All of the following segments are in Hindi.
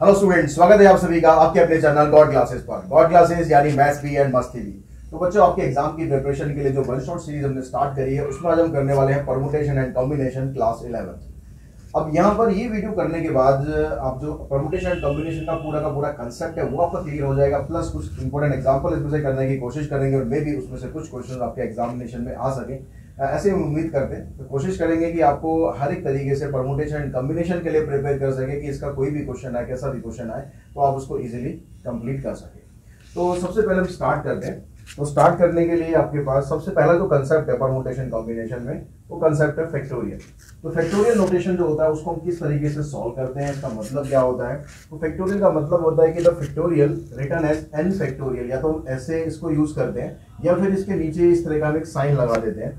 हेलो स्टूडेंट्स स्वागत है आप सभी का आपके अपने चैनल गॉड क्लासेस पर। गॉड क्लासेस यानी मैथ्स भी एंड मस्ती भी तो बच्चों, आपके एग्ज़ाम की प्रिपरेशन के लिए जो वन शॉट सीरीज़ हमने स्टार्ट करी है, उसमें आज हम करने वाले हैं permutation and combination class eleven अब यहाँ पर ये वीडियो करने के बाद, आप जो परमुटेशन एंड कॉम्बिनेशन का पूरा का पूरा कंसेप्ट है, वो आपका क्लियर हो जाएगा प्लस कुछ इंपॉर्टेंट एग्ज़ाम्पल इसमें से करने की कोशिश करेंगे और मे भी उसमें से कुछ क्वेश्चन आपके एग्जामिनेशन में आ सके। ऐसे उम्मीद करते हैं। तो कोशिश करेंगे कि आपको हर एक तरीके से परमोटेशन एंड कॉम्बिनेशन के लिए प्रिपेयर कर सके कि इसका कोई भी क्वेश्चन आए, कैसा भी क्वेश्चन आए तो आप उसको इजीली कंप्लीट कर सके। तो सबसे पहले हम स्टार्ट करते हैं। तो स्टार्ट करने के लिए आपके पास सबसे पहला जो कंसेप्ट है परमोटेशन कॉम्बिनेशन में, वो कंसेप्ट है फैक्टोरियल तो फैक्टोरियल नोटेशन जो होता है, उसको हम किस तरीके से सॉल्व करते हैं, इसका मतलब क्या होता है? तो फैक्टोरियल का मतलब होता है कि the factorial return as n factorial या तो हम ऐसे इसको यूज़ करते हैं, या फिर इसके नीचे इस तरह का हम एक साइन लगा देते हैं।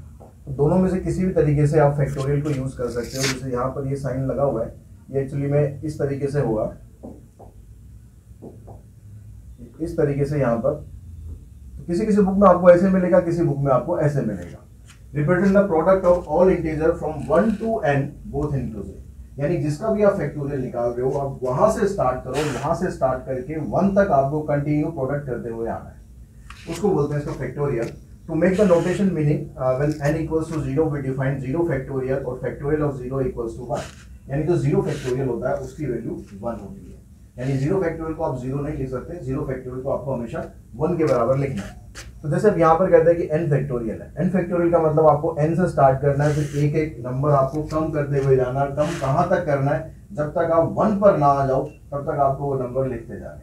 दोनों में से किसी भी तरीके से आप फैक्टोरियल को यूज़ कर सकते हो, जैसे यहाँ पर ये साइन लगा हुआ है, ये एक्चुअली में इस तरीके से होगा। इस तरीके से यहाँ पर। तो किसी किसी बुक में आपको ऐसे मिलेगा, किसी बुक में आपको ऐसे मिलेगा। Represent the product of all integer from one to n both inclusive यानी जिसका भी आप फैक्टोरियल निकाल रहे हो, आप वहाँ से स्टार्ट करो, वहाँ से स्टार्ट करके वन तक आपको कंटिन्यू प्रोडक्ट करते हुए आना है। उसको बोलते हैं इसको factorial To make the notation meaning, uh, when n equals to zero, we define zero factorial और factorial of zero equals to one. यानी जो ज़ीरो फैक्टोरियल होता है उसकी वैल्यू वन होती है। यानी ज़ीरो फैक्टोरियल को आप ज़ीरो नहीं लिख सकते ज़ीरो फैक्टोरियल को आपको हमेशा वन के बराबर लिखना है। तो जैसे अब यहाँ पर कहते हैं कि एन फैक्टोरियल है। एन फैक्टोरियल का मतलब आपको एन से स्टार्ट करना है फिर एक एक नंबर आपको कम करते हुए जाना है कम कहाँ तक करना है जब तक आप वन पर ना आ जाओ तब तक आपको वो नंबर लिखते जाने हैं।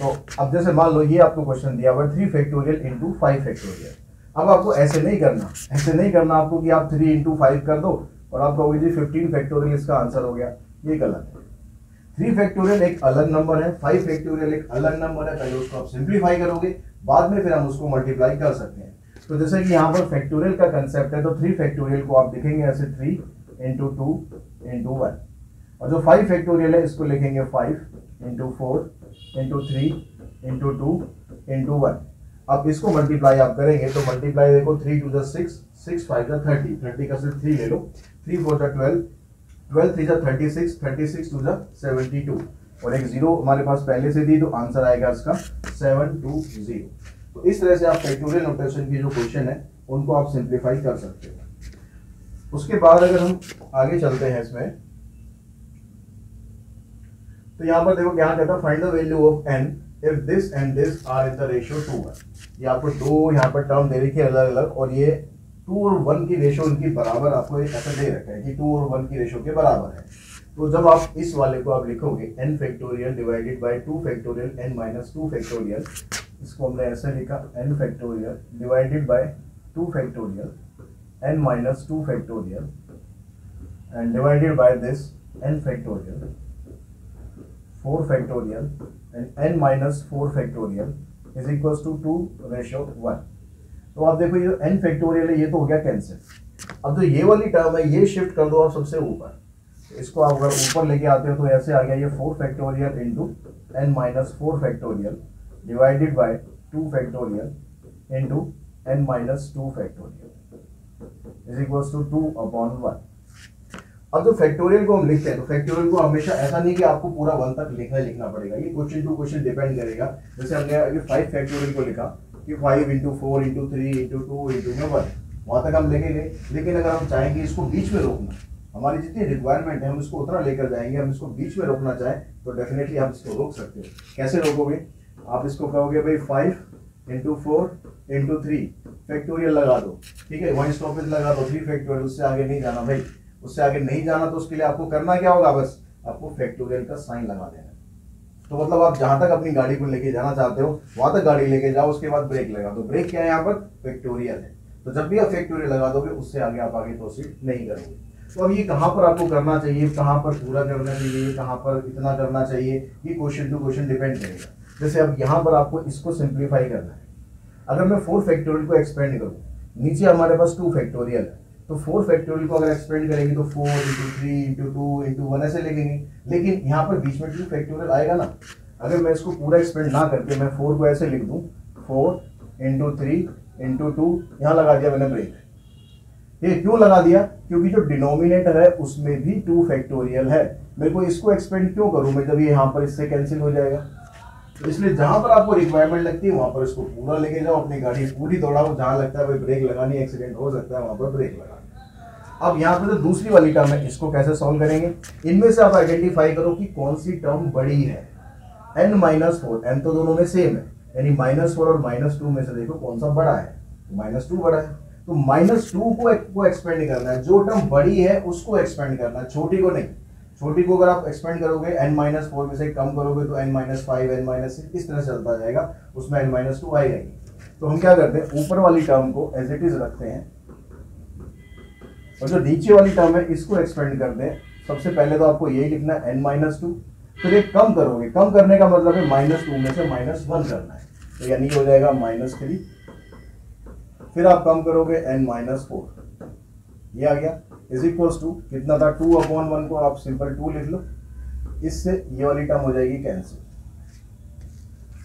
तो अब जैसे मान लो ये आपको क्वेश्चन दिया हुआ three factorial into five factorial अब आपको ऐसे नहीं करना, ऐसे नहीं करना आपको कि आप थ्री इंटू फाइव कर दो और आप कहोगे जी फिफ्टीन फैक्टोरियल इसका आंसर हो गया। ये गलत है। थ्री फैक्टोरियल एक अलग नंबर है फाइव फैक्टोरियल एक अलग नंबर है, पहले उसको आप सिंप्लीफाई करोगे, बाद में फिर हम उसको मल्टीप्लाई कर सकते हैं। तो जैसे कि यहाँ पर फैक्टोरियल का कंसेप्ट है तो थ्री फैक्टोरियल को आप लिखेंगे ऐसे three into two into one और जो फाइव फैक्टोरियल है, इसको लिखेंगे five into four into three into two into one अब इसको मल्टीप्लाई आप करेंगे तो मल्टीप्लाई देखो थ्री टू जो सिक्स सिक्स फाइव जो थर्टी थर्टी का सिर्फ़ थ्री ले लो. थ्री फोर जो ट्वेल्व ट्वेल्व थ्री जो thirty six thirty six two जो सेवेंटी टू और एक ज़ीरो हमारे पास पहले से थी तो आंसर आएगा इसका सेवन टू ज़ीरो तो इस तरह से आप फैक्टोरियल नोटेशन की जो क्वेश्चन है, उनको आप सिंप्लीफाई कर सकते हो। उसके बाद अगर हम आगे चलते हैं इसमें तो यहाँ पर देखो क्या कहता है find the value of n if this and this are in the ratio two one ये आपको दो यहाँ पर टर्म दे रखी है अलग अलग और ये टू और वन की रेशियो इनकी बराबर आपको एक ऐसा दे रखा है कि टू और वन की रेशियो के बराबर है। तो जब आप इस वाले को आप लिखोगे n factorial divided by two factorial n minus two factorial इसको हमने ऐसे लिखा n factorial divided by two factorial n minus two factorial and divided by this n factorial 4 factorial and n minus 4 factorial is equals to 2 ratio 1 तो आप देखो ये n फैक्टोरियल है, ये तो हो गया कैंसिल अब जो ये वाली टर्म है, ये शिफ्ट कर दो आप सबसे ऊपर. इसको आप अगर ऊपर लेके आते हो तो ऐसे आ गया ये 4 factorial into n minus four factorial divided by 2 factorial into n minus two factorial is equals to two upon one अब जो फैक्टोरियल को हम लिखते हैं तो फैक्टोरियल को हमेशा ऐसा नहीं कि आपको पूरा वन तक लिखना ही लिखना पड़ेगा। ये क्वेश्चन टू क्वेश्चन डिपेंड करेगा। जैसे हमने अभी फाइव फैक्टोरियल को लिखा कि five into four into three into two into में वन वहाँ तक हम लेंगे लेकिन अगर हम चाहेंगे इसको बीच में रोकना, हमारी जितनी रिक्वायरमेंट है, हम इसको उतना लेकर जाएँगे। हम इसको बीच में रोकना चाहें तो डेफिनेटली आप इसको रोक सकते हो। कैसे रोकोगे? आप इसको कहोगे, भाई five into four into three factorial लगा दो। ठीक है वन स्टॉपेज लगा दो थ्री फैक्टोरियल उससे आगे नहीं जाना। भाई उससे आगे नहीं जाना तो उसके लिए आपको करना क्या होगा? बस आपको फैक्टोरियल का साइन लगा देना तो मतलब आप जहाँ तक अपनी गाड़ी को लेके जाना चाहते हो, वहाँ तक गाड़ी लेके जाओ, उसके बाद ब्रेक लगा दो। ब्रेक क्या है यहाँ पर? फैक्टोरियल है। तो जब भी आप फैक्टोरियल लगा दोगे, उससे आगे आप आगे प्रोसीड नहीं करोगे। तो अब ये कहाँ पर आपको करना चाहिए? कहाँ पर पूरा करना चाहिए? कहाँ पर इतना करना चाहिए? ये क्वेश्चन टू क्वेश्चन डिपेंड करेगा। जैसे अब यहाँ पर आपको इसको सिंप्लीफाई करना है। अगर मैं फोर फैक्टोरियल को एक्सपेंड करूँ, नीचे हमारे पास टू फैक्टोरियल है। तो फोर फैक्टोरियल को अगर एक्सपेंड करेंगे तो four into three into two into one ऐसे लिखेंगे। लेकिन यहाँ पर बीच में टू फैक्टोरियल आएगा ना। अगर मैं इसको पूरा एक्सपेंड ना करके मैं फोर को ऐसे लिख दूँ four into three into two यहाँ लगा दिया मैंने ब्रेक ये क्यों लगा दिया? क्योंकि जो डिनोमिनेटर है, उसमें भी टू फैक्टोरियल है। मेरे को इसको एक्सपेंड क्यों करूँ मैं जब ये यहाँ पर इससे कैंसिल हो जाएगा? तो इसलिए जहाँ पर आपको रिक्वायरमेंट लगती है, वहाँ पर इसको पूरा लेके जाओ, अपनी गाड़ी पूरी दौड़ाओ। जहाँ लगता है भाई ब्रेक लगानी एक्सीडेंट हो सकता है, वहाँ पर ब्रेक लगानी अब यहाँ पर जो दूसरी वाली टर्म है, इसको कैसे सॉल्व करेंगे? इनमें से आप आइडेंटिफाई करो कि कौन सी टर्म बड़ी है। एन माइनस फोर एन तो दोनों में सेम है। यानी माइनस फोर और माइनस टू में से देखो कौन सा बड़ा है। माइनस टू बड़ा है। तो माइनस टू को को एक्सपेंड करना है। जो टर्म बड़ी है, उसको एक्सपेंड करना है। छोटी को नहीं। छोटी को अगर आप एक्सपेंड करोगे एन माइनस फोर में से कम करोगे तो n minus five n minus six इस तरह चलता जाएगा। उसमें एन माइनस टू आएगा ही। तो हम क्या करते हैं? ऊपर वाली टर्म को एज इट इज़ रखते हैं। और जो नीचे वाली टर्म है, इसको एक्सपेंड करते हैं सबसे पहले तो आपको यही लिखना है एन माइनस टू फिर एक कम करोगे। कम करने का मतलब है माइनस टू में से माइनस वन करना है। तो यानी हो जाएगा माइनस थ्री फिर आप कम करोगे एन माइनस फोर ये आ गया। इज़ इक्वल्स टू कितना था? टू अपॉन वन को आप सिंपल टू लिख लो। इससे ये वाली टर्म हो जाएगी कैंसिल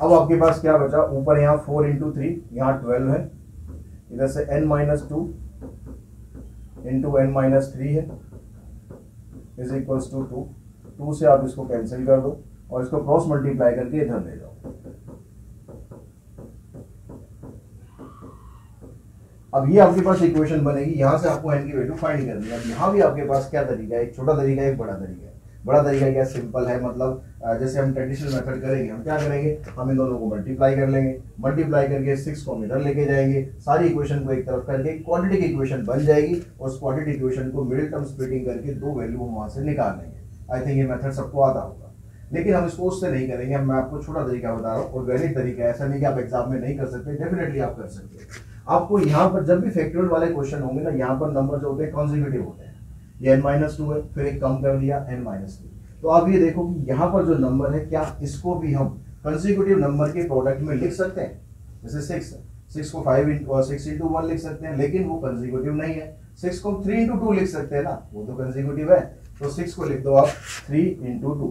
अब आपके पास क्या बचा? ऊपर यहाँ फोर इंटू थ्री यहाँ ट्वेल्व है। इधर से n minus two into n minus three है is equals to two two से आप इसको कैंसिल कर दो और इसको क्रॉस मल्टीप्लाई करके इधर ले जाओ। अब ये आपके पास इक्वेशन बनेगी, यहाँ से आपको एन की वैल्यू फाइंड करनी है। अब यहाँ भी आपके पास क्या तरीका है? एक छोटा तरीका है, एक बड़ा तरीका बड़ा तरीका क्या सिंपल है मतलब जैसे हम ट्रेडिशनल मेथड करेंगे, हम क्या करेंगे? हम इन दोनों को मल्टीप्लाई कर लेंगे। मल्टीप्लाई करके सिक्स को इधर लेके जाएँगे। सारी इक्वेशन को एक तरफ़ करके क्वांटिटी की इक्वेशन बन जाएगी और उस क्वांटिटी इक्वेशन को मिडिल टर्म स्प्लिटिंग करके दो वैल्यू हम वहाँ से निकाल लेंगे। आई थिंक ये मेथड सबको आता होगा। लेकिन हम इसको उससे नहीं करेंगे। मैं आपको छोटा तरीका बता रहा हूँ। और वैलिड तरीका ऐसा नहीं कि आप एग्ज़ाम में नहीं कर सकते डेफिनेटली आप कर सकते आपको यहाँ पर जब भी फैक्टोरियल वाले क्वेश्चन होंगे ना, यहाँ पर नंबर जो होते हैं कॉन्जिक्यूटिव होते हैं। ये एन माइनस टू है, फिर एक कम कर दिया एन माइनस थ्री तो आप ये देखो कि यहाँ पर जो नंबर है, क्या इसको भी हम कंसिक्यूटिव नंबर के प्रोडक्ट में लिख सकते हैं? जैसे सिक्स सिक्स को five into six into one लिख सकते हैं, लेकिन वो कंसिक्यूटिव नहीं है। सिक्स को थ्री इंटू टू लिख सकते हैं ना, वो तो कंसिक्यूटिव है। तो सिक्स को लिख दो आप three into two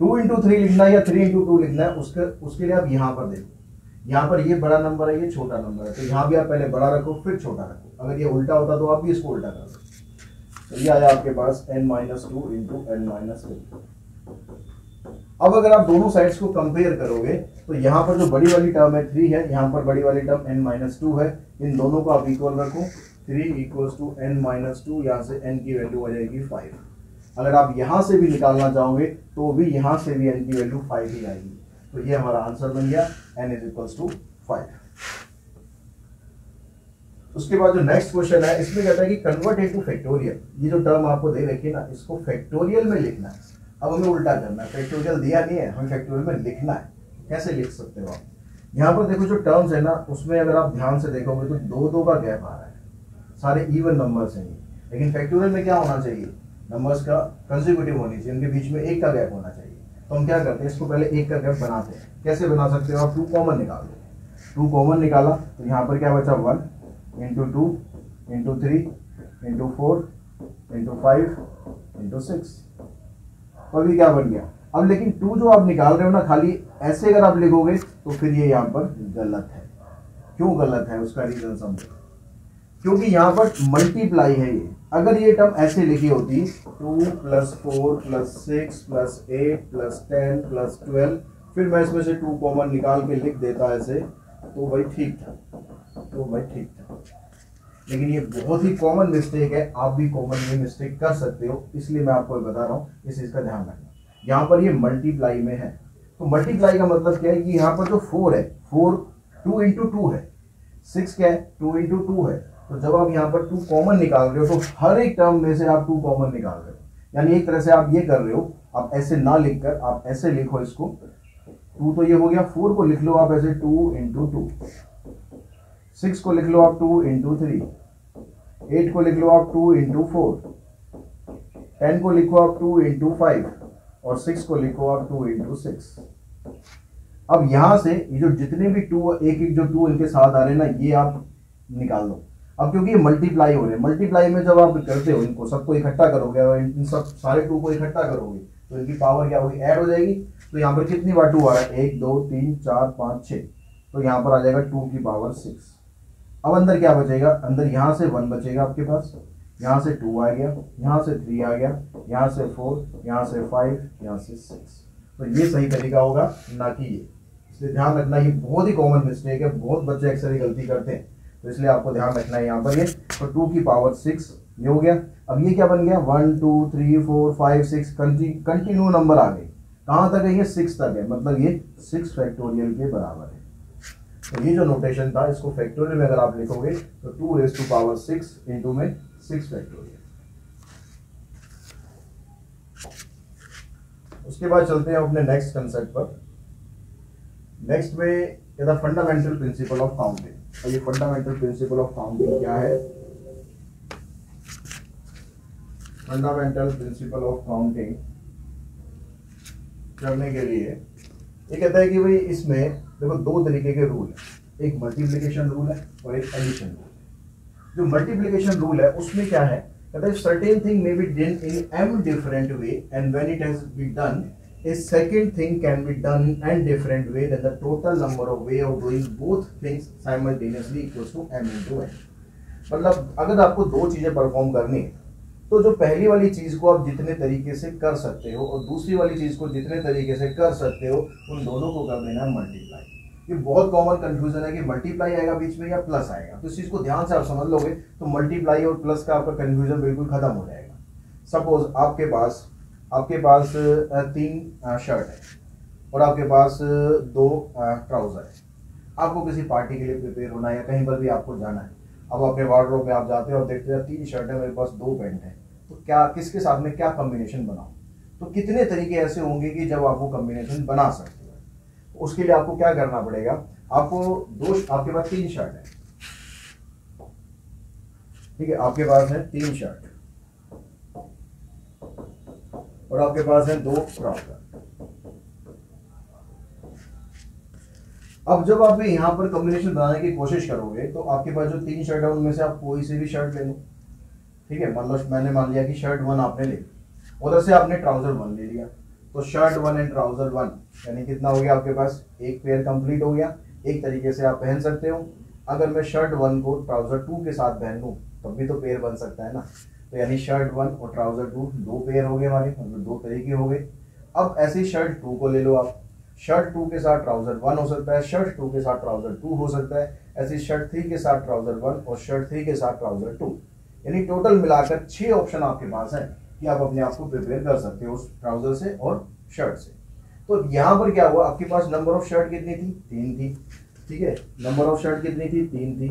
two into three लिखना है या थ्री इंटू टू लिखना है, उसके उसके लिए आप यहाँ पर देखो। यहाँ पर ये बड़ा नंबर है, ये छोटा नंबर है। तो यहाँ भी आप पहले बड़ा रखो, फिर छोटा रखो। अगर ये उल्टा होता तो आप भी इसको उल्टा कर दो तो ये आया आपके पास, n minus two into n minus अब अगर आप दोनों साइड्स को कंपेयर करोगे तो यहाँ पर जो बड़ी वाली टर्म है थ्री है, यहाँ पर बड़ी वाली टर्म n माइनस टू है। इन दोनों को आप इक्वल रखो। Three equals to n minus two यहाँ से n की वैल्यू आ जाएगी फाइव अगर आप यहाँ से भी निकालना चाहोगे तो भी यहाँ से भी n की वैल्यू फाइव ही आएगी। तो ये हमारा आंसर बन गया। N is equals to five उसके बाद जो नेक्स्ट क्वेश्चन है, इसमें कहता है कि कन्वर्ट इनटू फैक्टोरियल ये जो टर्म आपको दे रखी है ना, इसको फैक्टोरियल में लिखना है। अब हमें उल्टा करना है। फैक्टोरियल दिया नहीं है, हमें फैक्टोरियल में लिखना है। कैसे लिख सकते हो आप? यहाँ पर देखो जो टर्म्स है ना, उसमें अगर आप ध्यान से देखोगे तो दो दो का गैप आ रहा है। सारे इवन नंबर्स हैं लेकिन फैक्टोरियल में क्या होना चाहिए? नंबर्स का कंसिक्यूटिव होनी चाहिए। उनके बीच में एक का गैप होना चाहिए। तो हम क्या करते हैं, इसको पहले एक का गैप बनाते हैं। कैसे बना सकते हो आप? टू कॉमन निकाल दो टू कॉमन निकाला तो यहाँ पर क्या बचा? One into two into three into four into five into six तो अभी क्या बन गया? अब लेकिन टू जो आप निकाल रहे हो ना, खाली ऐसे अगर आप लिखोगे तो फिर ये यहाँ पर गलत है। क्यों गलत है? उसका रीजन समझो। क्योंकि यहाँ पर मल्टीप्लाई है ये। अगर ये टर्म ऐसे लिखी होती two plus four plus six plus eight plus ten plus twelve फिर मैं इसमें से टू कॉमन निकाल के लिख देता ऐसे। तो भाई ठीक था। तो भाई ठीक था। लेकिन ये बहुत ही कॉमन मिस्टेक है। आप भी कॉमन ये मिस्टेक कर सकते हो। इसलिए मैं आपको बता रहा हूँ, इस चीज़ का ध्यान रखना। यहाँ पर ये मल्टीप्लाई में है। तो मल्टीप्लाई का मतलब क्या है कि यहाँ पर जो फोर है फोर टू इंटू टू है। सिक्स क्या है? टू इंटू टू है। तो जब आप यहाँ पर टू कॉमन निकाल रहे हो तो हर एक टर्म में से आप टू कॉमन निकाल रहे हो। यानी एक तरह से आप ये कर रहे हो, आप ऐसे ना लिखकर, आप ऐसे लिखो इसको टू तो ये हो गया, फोर को लिख लो आप ऐसे टू इंटू टू सिक्स को लिख लो आप टू इंटू थ्री एट को लिख लो आप टू इंटू फोर टेन को लिखो आप टू इंटू फाइव और सिक्स को लिखो आप टू इंटू सिक्स अब यहाँ से ये जो जितने भी टू एक एक जो टू इनके साथ आ रहे हैं ना, ये आप निकाल दो अब क्योंकि ये मल्टीप्लाई हो रहे हैं मल्टीप्लाई में जब आप करते हो इनको, सबको इकट्ठा करोगे, और इन सब सारे टू को इकट्ठा करोगे तो इनकी पावर क्या होगी? ऐड हो जाएगी। तो यहाँ पर कितनी बार टू आ रहा है? एक, दो, तीन, चार, पाँच छः तो यहाँ पर आ जाएगा टू की पावर सिक्स अब अंदर क्या बचेगा? अंदर यहाँ से वन बचेगा आपके पास। यहाँ से टू आ गया। यहाँ से थ्री आ गया। यहाँ से फोर यहाँ से फाइव यहाँ से सिक्स तो ये सही तरीका होगा, ना कि ये। इसलिए ध्यान रखना, ये बहुत ही कॉमन मिस्टेक है। बहुत बच्चे अक्सर ये गलती करते हैं। तो इसलिए आपको ध्यान रखना है यहाँ पर ये। तो टू की पावर सिक्स ये हो गया। अब ये क्या बन गया? One two three four five six continue number आ गए। कहाँ तक है ये? सिक्स तक है। मतलब ये सिक्स फैक्टोरियल के बराबर है। तो ये जो नोटेशन था, इसको फैक्टोरियल में अगर आप लिखोगे तो two raise to power six into में सिक्स फैक्टोरियल उसके बाद चलते हैं अपने नेक्स्ट कंसेप्ट पर। नेक्स्ट में फंडामेंटल प्रिंसिपल ऑफ़ काउंटिंग ये फंडामेंटल प्रिंसिपल ऑफ़ काउंटिंग क्या है? फंडामेंटल प्रिंसिपल ऑफ़ काउंटिंग करने के लिए, ये कहता है कि भाई इसमें देखो दो तरीके के रूल है। एक मल्टीप्लीकेशन रूल है और एक एडिशन रूल है। जो मल्टीप्लीकेशन रूल है, उसमें क्या है? कहता है certain thing may be done in M different way and when it has been done a second thing can be done in n different way then the total number of way of doing both things simultaneously equals to m into n. मतलब अगर आपको दो चीज़ें परफॉर्म करनी है तो जो पहली वाली चीज़ को आप जितने तरीके से कर सकते हो और दूसरी वाली चीज़ को जितने तरीके से कर सकते हो, उन दोनों को कर देना मल्टीप्लाई ये बहुत कॉमन कंफ्यूजन है कि मल्टीप्लाई आएगा बीच में या प्लस आएगा। तो इस चीज़ को ध्यान से आप समझ लोगे तो मल्टीप्लाई और प्लस का आपका कंफ्यूजन बिल्कुल खत्म हो जाएगा। सपोज़ आपके पास आपके पास तीन शर्ट है और आपके पास दो ट्राउज़र है। आपको किसी पार्टी के लिए प्रिपेयर होना है या कहीं पर भी आपको जाना है। अब अपने वार्डरोब में आप जाते हो और देखते हैं, तीन शर्ट है, मेरे पास दो पैंट है। तो क्या, किसके साथ में क्या कॉम्बिनेशन बनाओ तो कितने तरीके ऐसे होंगे कि जब आप वो कॉम्बिनेशन बना सकते हो? उसके लिए आपको क्या करना पड़ेगा? आपको दो आपके पास तीन शर्ट है। ठीक है, आपके पास है तीन शर्ट और आपके पास है दो ट्राउज़र अब जब आप यहाँ पर कॉम्बिनेशन बनाने की कोशिश करोगे तो आपके पास जो तीन शर्ट है, उनमें से आप कोई से भी शर्ट ले लो। ठीक है मतलब मैंने मान लिया कि शर्ट वन आपने ले उधर से आपने ट्राउज़र वन ले लिया। तो shirt one and trouser one यानी कितना हो गया आपके पास? एक पेयर कंप्लीट हो गया। एक तरीके से आप पहन सकते हो। अगर मैं शर्ट वन को ट्राउज़र टू के साथ पहन लूँ तब भी तो पेयर बन सकता है ना। तो यानी शर्ट वन और ट्राउज़र टू दो पेयर हो गए हमारे मतलब दो तरीके हो गए। अब ऐसे शर्ट टू को ले लो आप। शर्ट टू के साथ ट्राउज़र वन हो सकता है शर्ट टू के साथ ट्राउज़र टू हो सकता है। ऐसे शर्ट थ्री के साथ ट्राउज़र वन और शर्ट थ्री के साथ ट्राउज़र टू यानी टोटल मिलाकर छह ऑप्शन आपके पास है कि आप अपने आप को प्रिपेयर कर सकते हो उस ट्राउज़र से और शर्ट से। तो यहाँ पर क्या हुआ? आपके पास नंबर ऑफ़ शर्ट कितनी थी? तीन थी। ठीक है? नंबर ऑफ़ शर्ट कितनी थी? तीन थी।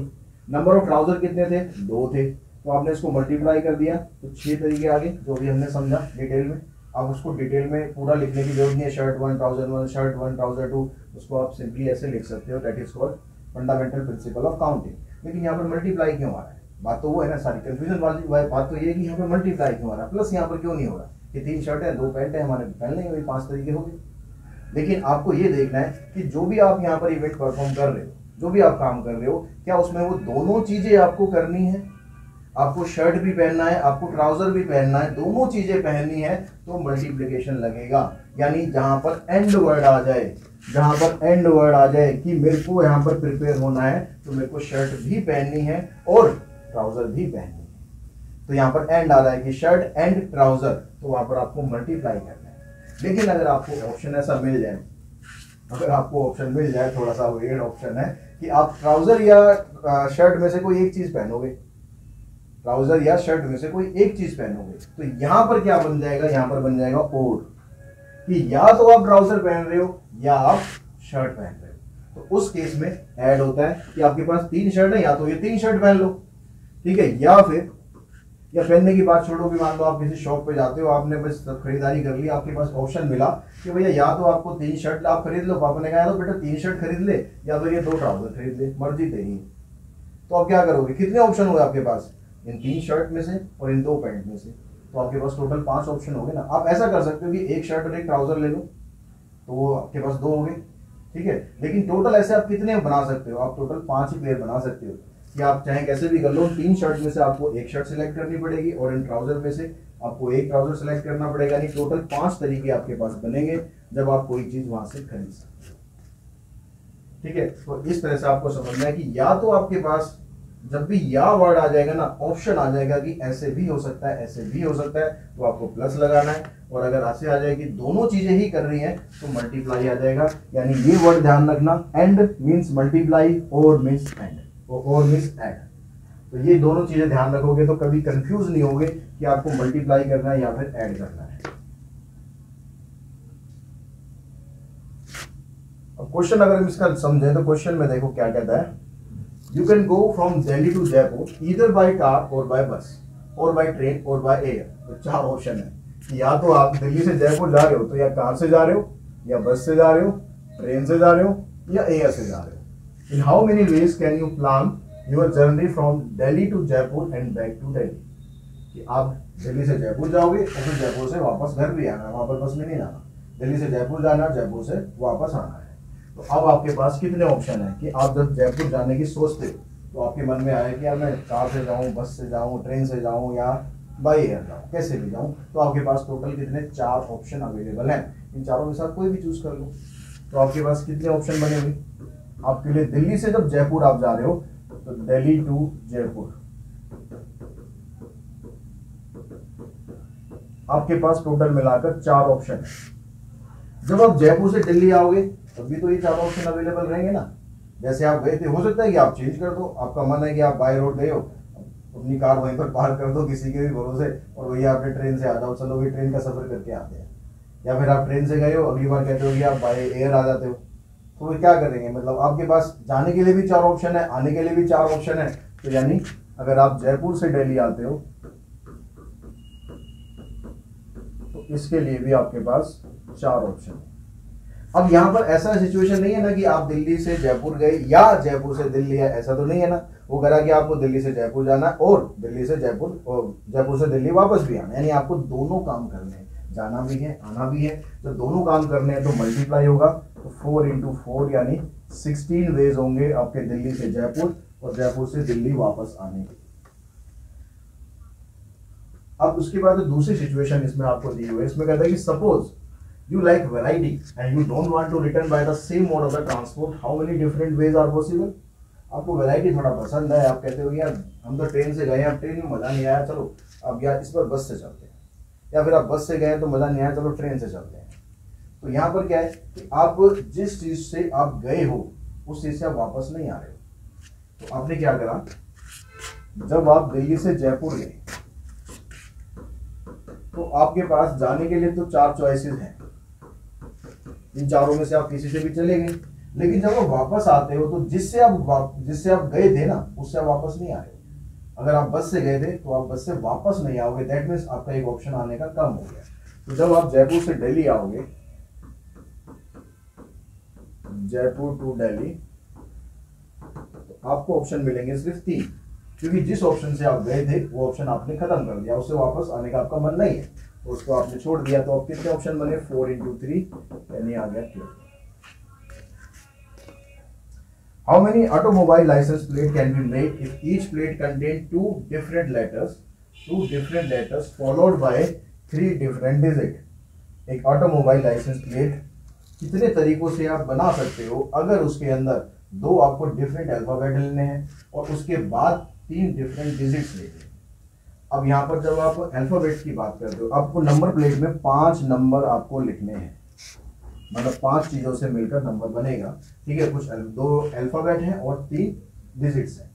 नंबर ऑफ़ ट्राउज़र कितने थे? दो थे। तो आपने इसको मल्टीप्लाई कर दिया। तो छह तरीके आगे, जो भी हमने समझा डिटेल में, आप उसको डिटेल में पूरा लिखने की ज़रूरत नहीं है। Shirt one trouser one shirt one trouser two उसको आप सिंपली ऐसे लिख सकते हो। That is called fundamental principle of counting लेकिन यहाँ पर मल्टीप्लाई क्यों आ रहा है? बात तो वो है ना सारी कंफ्यूजन वाली बात तो ये कि यहाँ पर मल्टीप्लाई क्यों आ रहा है? प्लस यहाँ पर क्यों नहीं हो रहा? कि तीन शर्ट है, दो पैंट है, हमारे पहन लेंगे वही पाँच तरीके हो गए लेकिन आपको ये देखना है कि जो भी आप यहाँ पर इवेंट परफॉर्म कर रहे हो, जो भी आप काम कर रहे हो, क्या उसमें वो दोनों चीज़ें आपको करनी है? आपको शर्ट भी पहनना है, आपको ट्राउज़र भी पहनना है, दोनों चीज़ें पहननी है तो मल्टीप्लीकेशन लगेगा। यानी जहाँ पर एंड वर्ड आ जाए, जहाँ पर एंड वर्ड आ जाए कि मेरे को यहाँ पर प्रिपेयर होना है तो मेरे को शर्ट भी पहननी है और ट्राउज़र भी पहननी है। तो यहाँ पर एंड आ रहा है कि शर्ट एंड ट्राउज़र तो वहाँ पर आपको मल्टीप्लाई करना है। लेकिन अगर आपको ऑप्शन ऐसा मिल जाए, अगर आपको ऑप्शन मिल जाए थोड़ा सा वेड ऑप्शन है, कि आप ट्राउज़र या शर्ट में से कोई एक चीज़ पहनोगे। ट्राउज़र या शर्ट में से कोई एक चीज़ पहनोगे। तो यहाँ पर क्या बन जाएगा? यहाँ पर बन जाएगा और। कि या तो आप ट्राउज़र पहन रहे हो, या आप शर्ट पहन रहे हो। तो उस केस में ऐड होता है कि आपके पास तीन शर्ट है, या तो ये तीन शर्ट पहन लो। ठीक है, या फिर, या पहनने की बात छोड़ो भी मान लो आप किसी शॉप पे जाते हो, आपने बस खरीदारी कर ली, आपके पास ऑप्शन मिला कि भैया या तो आपको तीन शर्ट आप खरीद लो, पापा ने कहा तो बेटा तीन शर्ट खरीद ले, या तो ये दो ट्राउज़र खरीद ले, मर्ज़ी तेरी। तो आप क्या करोगे? कितने ऑप्शन हुए आपके पास? इन तीन शर्ट में से और इन दो पैंट में से। तो आपके पास टोटल पाँच ऑप्शन हो गए ना। आप ऐसा कर सकते हो कि एक शर्ट और एक ट्राउज़र ले लो तो वो आपके पास दो हो गए ठीक है? लेकिन टोटल ऐसे आप कितने बना सकते हो? आप टोटल पाँच ही पेयर बना सकते हो। कि आप चाहे कैसे भी कर लो, तीन शर्ट में से आपको एक शर्ट सिलेक्ट करनी पड़ेगी और इन ट्राउज़र में से आपको एक ट्राउज़र सिलेक्ट करना पड़ेगा। यानी टोटल पाँच तरीके आपके पास बनेंगे जब आप कोई चीज़ वहाँ से खरीद सकते ठीक है? तो इस तरह से आपको समझना है कि या तो आपके पास जब भी या वर्ड आ जाएगा ना ऑप्शन आ जाएगा कि ऐसे भी हो सकता है, ऐसे भी हो सकता है तो आपको प्लस लगाना है। और अगर ऐसे आ जाएगी दोनों चीज़ें ही कर रही हैं तो मल्टीप्लाई आ जाएगा। यानी ये वर्ड ध्यान रखना and means multiply or means add or means add तो ये दोनों चीज़ें ध्यान रखोगे तो कभी कंफ्यूज नहीं होगे कि आपको मल्टीप्लाई करना है या फिर ऐड करना है। अब क्वेश्चन अगर हम इसका समझे तो क्वेश्चन में देखो क्या कहता है। You can go from Delhi to Jaipur इधर बाय कार और बाय बस और बाय ट्रेन और बाय एयर तो चार ऑप्शन है। या तो आप दिल्ली से जयपुर जा रहे हो तो या कार से जा रहे हो या बस से जा रहे हो ट्रेन से जा रहे हो या एयर से जा रहे हो। In how many ways can you plan your journey from Delhi to Jaipur and back to Delhi कि आप दिल्ली से जयपुर जाओगे और फिर जयपुर से वापस घर भी आना है, वहाँ पर बस में नहीं जाना। दिल्ली से जयपुर जाना, जयपुर से वापस आना है। तो अब आपके पास कितने ऑप्शन है कि आप जब जयपुर जाने की सोचते हो तो आपके मन में आया कि यार मैं कार से जाऊँ, बस से जाऊँ ट्रेन से जाऊँ या बाई एयर जाऊँ, कैसे भी जाऊँ तो आपके पास टोटल कितने चार ऑप्शन अवेलेबल हैं? इन चारों में से आप कोई भी चूज़ कर लो। तो आपके पास कितने ऑप्शन बने हुए? आपके लिए दिल्ली से जब जयपुर आप जा रहे हो तो दिल्ली टू जयपुर। आपके पास टोटल मिलाकर चार ऑप्शन जब आप जयपुर से दिल्ली आओगे, तब भी तो ये चार ऑप्शन अवेलेबल रहेंगे ना। जैसे आप गए थे, हो सकता है कि आप चेंज कर दो। आपका मन है कि आप बाय रोड गए हो, अपनी कार वहीं पर पार्क कर दो, किसी के भी भरोसे, और वही आपने ट्रेन से आ जाओ, चलो भी ट्रेन का सफ़र करके आते हैं। या फिर आप ट्रेन से गए हो, अगली बार कहते हो कि आप बाय एयर आ जाते हो। तो वो क्या करेंगे? मतलब आपके पास जाने के लिए भी चार ऑप्शन है, आने के लिए भी चार ऑप्शन है। तो यानी अगर आप जयपुर से दिल्ली आते हो तो इसके लिए भी आपके पास चार ऑप्शन है। अब यहाँ पर ऐसा सिचुएशन नहीं है ना कि आप दिल्ली से जयपुर गए या जयपुर से दिल्ली है, ऐसा तो नहीं है ना। वो कह रहा कि आपको दिल्ली से जयपुर जाना है और दिल्ली से जयपुर जयपुर से दिल्ली वापस भी आना। यानी आपको दोनों काम करने हैं। जाना भी है, आना भी है। तो दोनों काम करने हैं तो मल्टीप्लाई होगा। तो फोर इंटू फोर यानी सिक्सटीन वेज होंगे आपके दिल्ली से जयपुर और जयपुर से दिल्ली वापस आने के अब उसके बाद तो दूसरी सिचुएशन इसमें आपको दी हुई है। इसमें कहता है कि suppose you like variety and you don't want to return by the same mode of the transport, how many different ways are possible? आपको वेराइटी थोड़ा पसंद है, आप कहते हो यार, हम तो ट्रेन से गए अब ट्रेन में मज़ा नहीं आया, चलो, अब यार इस पर बस से चलते हैं। या फिर आप बस से गए तो मज़ा नहीं आया, चलो ट्रेन से चलते हैं। तो यहाँ पर क्या है कि आप जिस चीज़ से आप गए हो, उस चीज़ से आप वापस नहीं आ रहे हो। तो आपने क्या करा? जब आप दिल्ली से जयपुर गए तो आपके पास जाने के लिए तो चार चॉइसेस हैं। इन चारों में से आप किसी से भी चले गए। लेकिन जब आप वापस आते हो तो जिससे आप जिससे आप गए थे ना, उससे आप वापस नहीं आए अगर आप बस से गए थे तो आप बस से वापस नहीं आओगे। दैट मीन्स आपका एक ऑप्शन आने का कम हो गया। तो जब आप जयपुर से दिल्ली आओगे, जयपुर टू दिल्ली तो आपको ऑप्शन मिलेंगे सिर्फ़ तीन। क्योंकि जिस ऑप्शन से आप गए थे, वो ऑप्शन आपने खत्म कर दिया। उससे वापस आने का आपका मन नहीं है। उसको आपने छोड़ दिया तो आप कितने ऑप्शन बने? फोर इंटू थ्री यानी आ गया twelve how many automobile licence plate can be made if each plate contain two different letters two different letters followed by three different digit एक ऑटोमोबाइल लाइसेंस प्लेट कितने तरीकों से आप बना सकते हो? अगर उसके अंदर दो आपको डिफरेंट अल्फ़ाबेट लेने हैं और उसके बाद तीन डिफरेंट डिजिट्स लेने हैं। अब यहाँ पर जब आप अल्फ़ाबेट की बात करते हो, आपको नंबर प्लेट में पाँच नंबर आपको लिखने हैं। मतलब पाँच चीज़ों से मिलकर नंबर बनेगा। ठीक है, कुछ दो अल्फ़ाबेट हैं और तीन डिजिट्स हैं।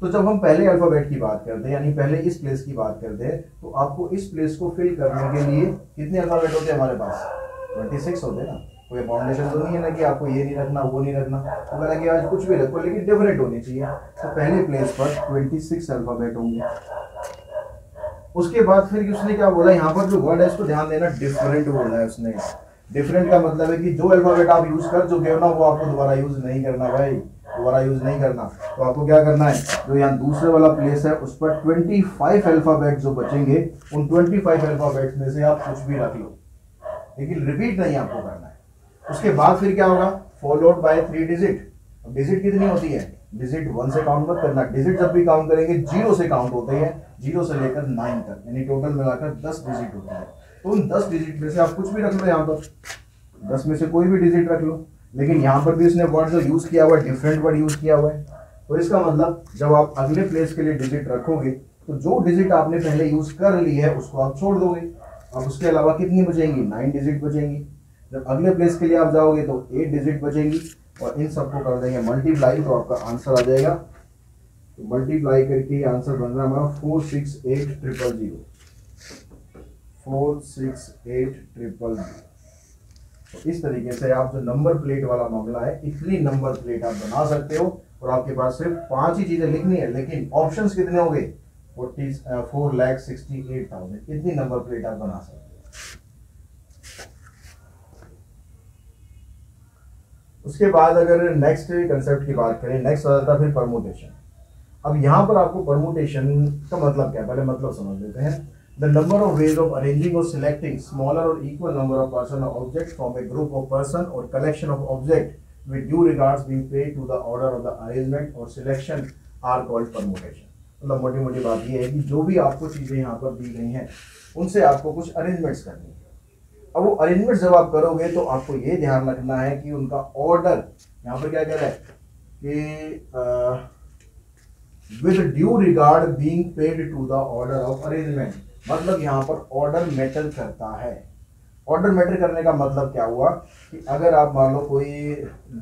तो जब हम पहले अल्फ़ाबेट की बात करते हैं, यानी पहले इस प्लेस की बात करते हैं तो आपको इस प्लेस को फिल करने के लिए कितने अल्फ़ाबेट होते हैं हमारे पास? ट्वेंटी सिक्स होते ना। कोई फाउंडेशन तो नहीं है ना कि आपको ये नहीं रखना, वो नहीं रखना। तो लगा कि आज कुछ भी रखो, लेकिन डिफरेंट होनी चाहिए। तो पहले प्लेस पर ट्वेंटी सिक्स अल्फ़ाबेट होंगे। उसके बाद फिर उसने क्या बोला? यहाँ पर जो वर्ड है उसको ध्यान देना डिफरेंट बोला है उसने। डिफरेंट का मतलब है कि जो अल्फ़ाबेट आप यूज़ कर चुके हो ना, वो आपको दोबारा यूज़ नहीं करना भाई। दोबारा यूज़ नहीं करना। तो आपको क्या करना है? जो यहाँ दूसरे वाला प्लेस है, उस पर 25 अल्फ़ाबेट जो बचेंगे, उन 25 अल्फ़ाबेट में से आप कुछ भी रख लो। लेकिन रिपीट नहीं आपको करना है। उसके बाद फिर क्या होगा? Followed by three digit digit कितनी होती है? डिजिट वन से काउंट मत करना। डिजिट जब भी काउंट करेंगे ज़ीरो से काउंट होते हैं। ज़ीरो से लेकर नाइन तक। यानी टोटल मिलाकर दस डिजिट होता है। तो उन दस डिजिट में से आप कुछ भी रख लो यहाँ पर। दस में से कोई भी डिजिट रख लो। लेकिन यहाँ पर भी उसने वर्ड जो यूज़ किया हुआ है डिफरेंट वर्ड यूज़ किया हुआ है। तो इसका मतलब जब आप अगले प्लेस के लिए डिजिट रखोगे तो जो डिजिट आपने पहले यूज़ कर ली है, उसको आप छोड़ दोगे। अब उसके अलावा कितनी बचेंगी? Nine digit बचेंगी। जब अगले प्लेस के लिए आप जाओगे तो एट डिजिट बचेंगी। और इन सबको कर देंगे मल्टीप्लाई तो आपका आंसर आ जाएगा। तो मल्टीप्लाई करके आंसर बन रहा है हमारा four six eight triple zero four six eight triple zero तो इस तरीके से आप जो नंबर प्लेट वाला मामला है, इतनी नंबर प्लेट आप बना सकते हो और आपके पास सिर्फ़ पाँच ही चीज़ें लिखनी है, लेकिन ऑप्शन कितने हो गए four lakh sixty eight thousand. इतनी नंबर प्लेट आप बना सकते हो। उसके बाद अगर नेक्स्ट कंसेप्ट की बात करें नेक्स्ट आ जाता फिर परमोटेशन अब यहाँ पर आपको परमोटेशन का मतलब क्या है? पहले मतलब समझ लेते हैं। The number of ways of arranging or selecting smaller or equal number of person or object from a group of person or collection of object with due regards being paid to the order of the arrangement or selection are called permutation. मतलब मोटी मोटी बात ये है कि जो भी आपको चीज़ें यहाँ पर दी गई हैं, उनसे आपको कुछ अरेंजमेंट्स करनी है। अब वो अरेंजमेंट जब आप करोगे तो आपको ये ध्यान रखना है कि उनका ऑर्डर यहाँ पर क्या कह रहा है कि with due regard being paid to the order of arrangement मतलब यहाँ पर ऑर्डर मैटर करता है। ऑर्डर मैटर करने का मतलब क्या हुआ? कि अगर आप मान लो कोई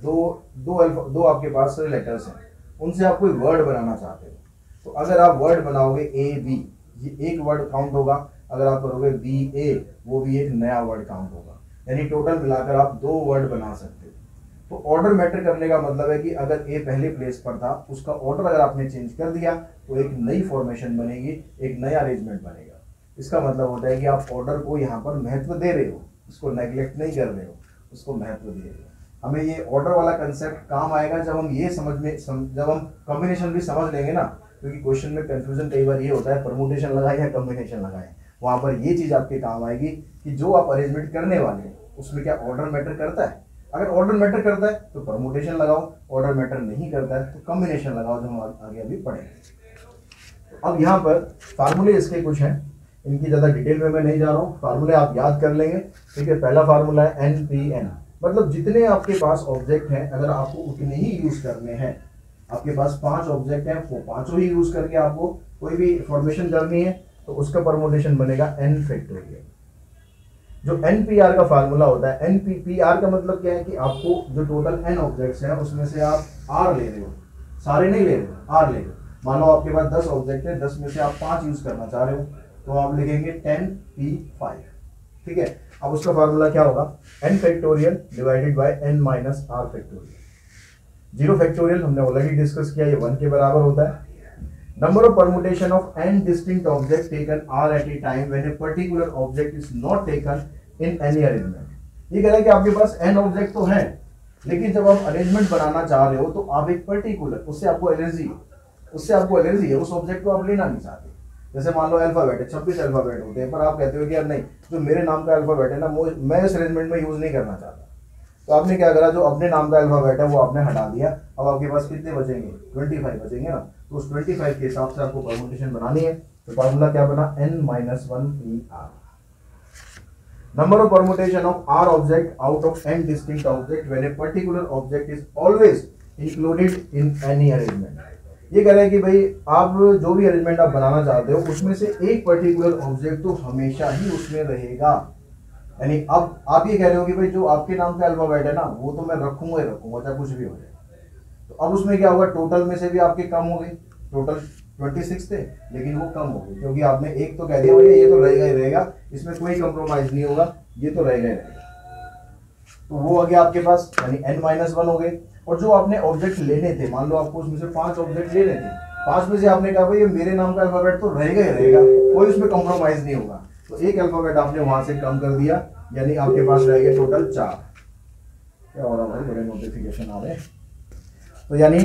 दो दो अल्फ़ा दो आपके पास लेटर्स हैं, उनसे आप कोई वर्ड बनाना चाहते हो। तो अगर आप वर्ड बनाओगे ए बी ये एक वर्ड काउंट होगा। अगर आप करोगे बी ए वो भी एक नया वर्ड काउंट होगा। यानी टोटल मिलाकर आप दो वर्ड बना सकते हो। तो ऑर्डर मैटर करने का मतलब है कि अगर ए पहले प्लेस पर था, उसका ऑर्डर अगर आपने चेंज कर दिया तो एक नई फॉर्मेशन बनेगी, एक नया अरेंजमेंट बनेगा। इसका मतलब होता है कि आप ऑर्डर को यहाँ पर महत्व दे रहे हो उसको नेग्लेक्ट नहीं कर रहे हो उसको महत्व दे रहे हो। हमें ये ऑर्डर वाला कंसेप्ट काम आएगा जब हम ये समझ में सम, जब हम कॉम्बिनेशन भी समझ लेंगे ना क्योंकि क्वेश्चन में कंफ्यूजन कई बार ये होता है परमुटेशन लगाए या कॉम्बिनेशन लगाए। वहाँ पर ये चीज़ आपके काम आएगी कि जो आप अरेंजमेंट करने वाले हैं उसमें क्या ऑर्डर मैटर करता है? अगर ऑर्डर मैटर करता है तो परमुटेशन लगाओ ऑर्डर मैटर नहीं करता है तो कॉम्बिनेशन लगाओ जो हम आगे अभी पढ़ेंगे। अब यहाँ पर फार्मूले इसके कुछ हैं। इनकी ज़्यादा डिटेल में मैं नहीं जा रहा हूँ। फार्मूले आप याद कर लेंगे। ठीक है, पहला फार्मूला है एन पी एन मतलब जितने आपके पास ऑब्जेक्ट हैं, अगर आपको उतने ही यूज़ करने हैं। आपके पास पाँच ऑब्जेक्ट हैं, वो पाँचों ही यूज़ करके आपको कोई भी फॉर्मेशन करनी है तो उसका परमोटेशन बनेगा एन फैक्टोरियल जो एन पी आर का फार्मूला होता है एन पी पी आर का मतलब क्या है कि आपको जो टोटल एन ऑब्जेक्ट्स हैं, उसमें से आप आर ले रहे हो। सारे नहीं ले रहे हो आर ले रहे हो। मान लो आपके पास दस ऑब्जेक्ट है, दस में से आप पाँच यूज़ करना चाह रहे हो। तो आप लिखेंगे टेन पी फाइव। ठीक है? अब उसका फार्मूला क्या होगा? N factorial divided by n minus r factorial zero factorial हमने ऑलरेडी डिस्कस किया, ये वन के बराबर होता है। Number of permutation of n distinct objects taken are at a time when a particular object is not taken in any arrangement ये कह रहा है कि आपके पास n ऑब्जेक्ट तो है, लेकिन जब आप अरेंजमेंट बनाना चाह रहे हो तो आप एक पर्टिकुलर उससे आपको एलर्जी उससे आपको एलर्जी है, उस ऑब्जेक्ट को आप लेना नहीं चाहते। जैसे मान लो अल्फ़ाबेट है, छब्बीस अल्फ़ाबेट होते हैं, पर आप कहते हो कि यार नहीं, जो मेरे नाम का अल्फ़ाबेट है ना मैं इस अरेंजमेंट में यूज़ नहीं करना चाहता। तो आपने क्या करा, जो अपने नाम का अल्फ़ाबेट है, वो आपने हटा दिया। अब आपके पास कितने बचेंगे? ट्वेंटी फाइव बचेंगे ना। तो उस ट्वेंटी फाइव के हिसाब से आपको परमुटेशन बनानी है। तो फॉर्मूला क्या बना? N minus one P r number of permutation of r object out of n distinct object when a particular object is always included in any arrangement ये कह रहे हैं कि भाई, आप जो भी अरेंजमेंट आप बनाना चाहते हो, उसमें से एक पर्टिकुलर ऑब्जेक्ट तो हमेशा ही उसमें रहेगा। यानी अब आप ये कह रहे हो कि भाई, जो आपके नाम का अल्फ़ाबेट है ना, वो तो मैं रखूँगा ही रखूँगा, चाहे कुछ भी हो जाए। तो अब उसमें क्या होगा टोटल में से भी आपके कम हो गए। टोटल ट्वेंटी सिक्स थे, लेकिन वो कम हो गए, क्योंकि आपने एक तो कह दिया भैया, ये तो रहेगा ही रहेगा, इसमें कोई कंप्रोमाइज नहीं होगा, ये तो रहेगा ही रहेगा। तो वो आ गया आपके पास, यानी एन माइनस वन हो गए। और जो आपने ऑब्जेक्ट लेने थे, मान लो आपको उसमें से पाँच ऑब्जेक्ट लेने थे पाँच में से आपने कहा भाई ये मेरे नाम का अल्फ़ाबेट तो रहेगा ही रहेगा, कोई उसमें कंप्रोमाइज नहीं होगा। तो एक अल्फ़ाबेट आपने वहाँ से कम कर दिया, यानी आपके पास रहेगा टोटल चार। क्या हो रहा भाई, बड़े नोटिफिकेशन आ रहे तो यानी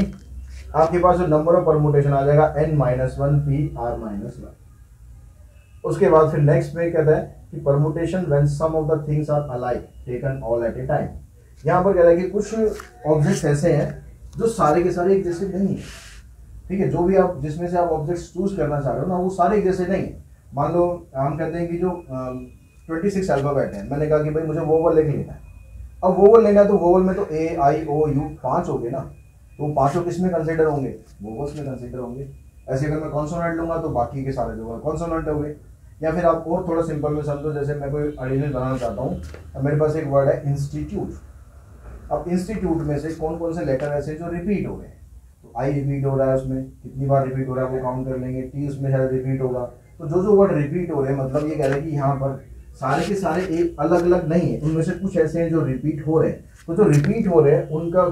आपके पास जो नंबर ऑफ़ परमोटेशन आ जाएगा n minus one P r minus one उसके बाद फिर नेक्स्ट में कहता है कि permutation when some of the things are alike taken all at a time यहाँ पर कह रहा है कि कुछ ऑब्जेक्ट्स ऐसे हैं जो सारे के सारे एक जैसे नहीं है। ठीक है, जो भी आप, जिसमें से आप ऑब्जेक्ट्स चूज़ करना चाह रहे हो ना, वो सारे एक जैसे नहीं है। मान लो, हम कहते हैं कि जो ट्वेंटी सिक्स अल्फ़ाबेट है। मैंने कहा कि भाई, मुझे वोवल लिख लेना है। अब वोवल लेना है तो वोवल में तो ए आई ओ यू पाँच हो गए ना। तो पाँचों किसमें कंसिडर होंगे? वोवल्स में कंसिडर होंगे। ऐसे अगर मैं कॉन्सोनेंट लूँगा तो बाकी के सारे जो कॉन्सोनेंट हो गए या फिर आप और थोड़ा सिंपल में समझो, जैसे मैं कोई अडिशनल बनाना चाहता हूँ मेरे पास एक वर्ड है इंस्टीट्यूट अब इंस्टीट्यूट में से कौन कौन से लेटर ऐसे जो रिपीट हो गए तो आई रिपीट हो रहा है उसमें, कितनी बार रिपीट हो रहा है वो काउंट कर लेंगे टी उसमें शायद रिपीट होगा। तो जो जो वर्ड रिपीट हो रहे हैं मतलब ये कह रहे हैं कि यहाँ पर सारे के सारे एक अलग अलग नहीं है, उनमें से कुछ ऐसे हैं जो रिपीट हो रहे हैं। तो जो रिपीट हो रहे हैं, उनका